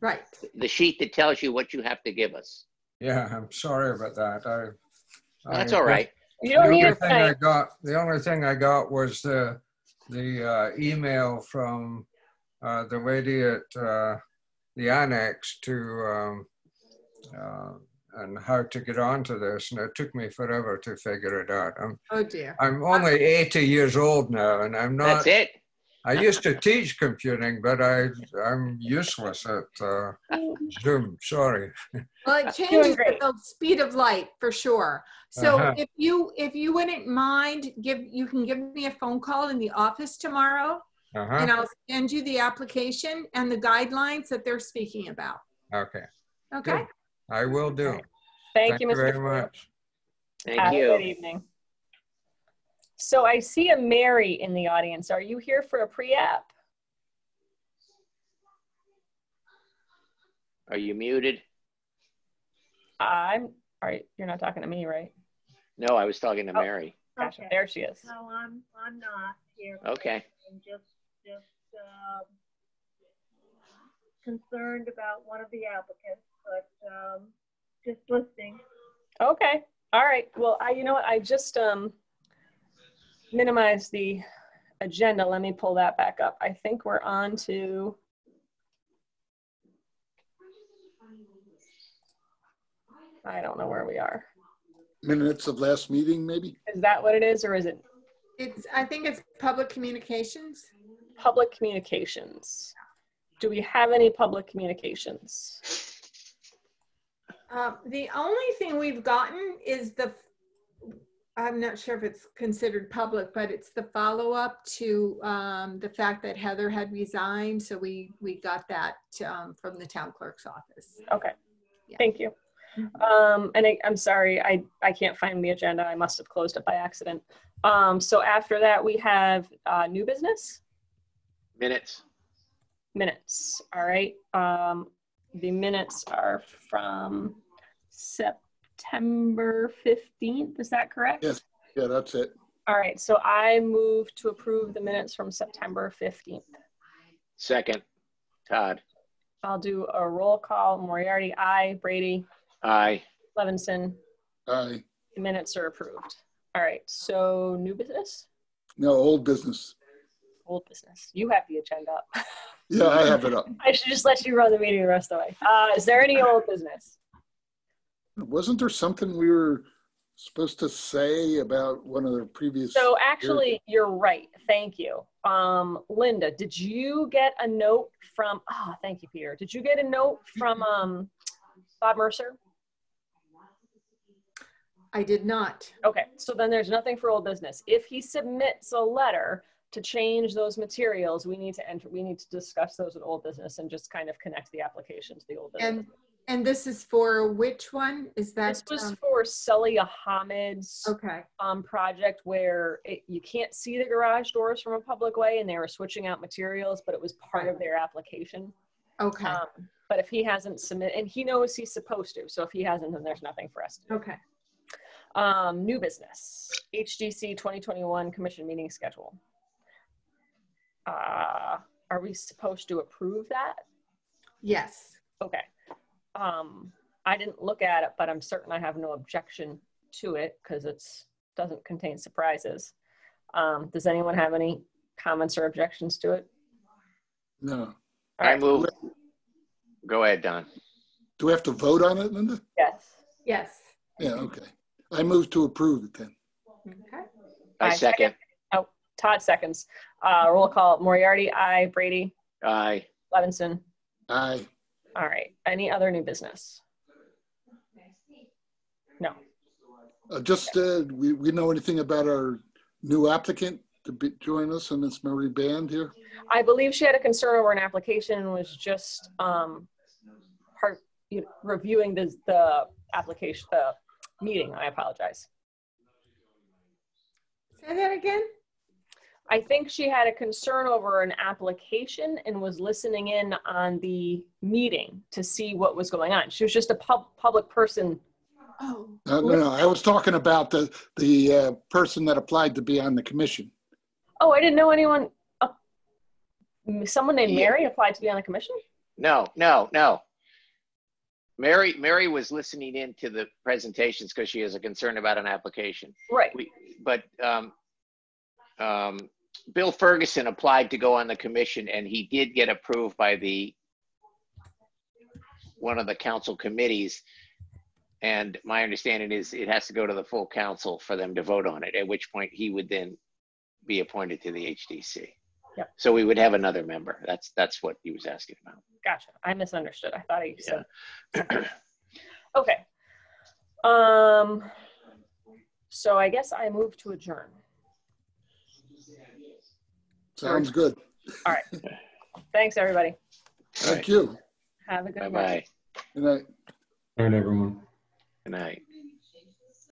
Right. the sheet that tells you what you have to give us. Yeah, I'm sorry about that. I. That's I- all right. You don't the need only a thing I got, the only thing I got was the, the uh, email from uh, the lady at uh, the annex to, um, uh, and how to get onto this, and it took me forever to figure it out. I'm, Oh dear. I'm only 80 years old now, and I'm not. That's it. I used to teach computing, but I, I'm useless at uh, Zoom. Sorry. Well, it changes at the speed of light for sure. So Uh-huh. if you, if you wouldn't mind, give, you can give me a phone call in the office tomorrow and Uh-huh. I'll send you the application and the guidelines that they're speaking about. Okay. Okay? Good. I will do. Thank you, Mr. very Ford. much. Thank Have a you. good evening. So I see a Mary in the audience. Are you here for a pre-app? Are you muted? I'm, all right, you're not talking to me, right? No, I was talking to Oh. Mary. Gotcha. Okay. There she is. No, I'm, I'm not here. Okay. I'm just, just, um, concerned about one of the applicants, but, um, just listening. Okay. All right. Well, I, you know what? I just um minimized the agenda. Let me pull that back up. I think we're on to I don't know where we are. Minutes of last meeting, maybe? Is that what it is, or is it? It's, I think it's public communications. Public communications. Do we have any public communications? Uh, the only thing we've gotten is the, I'm not sure if it's considered public, but it's the follow-up to um, the fact that Heather had resigned. So we, we got that um, from the town clerk's office. Okay, thank you. Um, and I, I'm sorry, I, I can't find the agenda. I must have closed it by accident. Um, so after that, we have, uh, new business Minutes. minutes. All right. Um, the minutes are from September 15th. Is that correct? Yes, yeah, that's it. All right. So I move to approve the minutes from September 15th. Second. Todd. I'll do a roll call. Moriarty, aye. Brady, Aye. Levinson. Aye. The minutes are approved. All right. So new business, No, old business. old business. You have the agenda up. Yeah, I have it up. I should just let you run the meeting the rest of the way. Uh, is there any old business? Wasn't there something we were supposed to say about one of the previous? So actually, you're right. Thank you. Um, Linda, did you get a note from, oh, thank you, Peter. Did you get a note from um, Bob Mercer? I did not. Okay, so then there's nothing for old business. If he submits a letter to change those materials, we need to enter, we need to discuss those with old business and just kind of connect the application to the old business. And, and this is for which one? Is that? This was um, for Sully Ahmed's Okay. um, project where it, you can't see the garage doors from a public way and they were switching out materials, but it was part of their application. Okay. Um, but if he hasn't submitted, and he knows he's supposed to, so if he hasn't, then there's nothing for us to do. Okay. Um, new business, HDC 2021 commission meeting schedule. Uh, are we supposed to approve that? Yes. Okay. Um, I didn't look at it, but I'm certain I have no objection to it because it doesn't contain surprises. Um, does anyone have any comments or objections to it? No. I move. Go ahead, Don. Do we have to vote on it, Linda? Yes. Yes. Yeah, okay. I move to approve it then. Okay. I second. Todd seconds. Uh, roll call. Moriarty, aye. Brady, Aye. Levinson. Aye. All right. Any other new business? No. Uh, just, uh, we, we know anything about our new applicant to be, join us and it's Marie Band here? I believe she had a concern over an application and was just um, part, you know, reviewing the, the application, the meeting. I apologize. Say that again? I think she had a concern over an application and was listening in on the meeting to see what was going on. She was just a pub, public person. Oh. Uh, no, no, I was talking about the, the uh, person that applied to be on the commission. Oh, I didn't know anyone. Uh, someone named Mary applied to be on the commission. No, no, no. Mary, Mary was listening in to the presentations because she has a concern about an application. Right. We, but um, um, Bill Ferguson applied to go on the commission and he did get approved by the one of the council committees. And my understanding is it has to go to the full council for them to vote on it, at which point he would then be appointed to the HDC. Yep. So we would have another member. That's that's what he was asking about. Gotcha. I misunderstood. I thought he said. okay. Um. So I guess I move to adjourn. Sounds good. All right. Thanks, everybody. Thank you. Have a good night. Bye-bye. Good night. All right, everyone. Good night.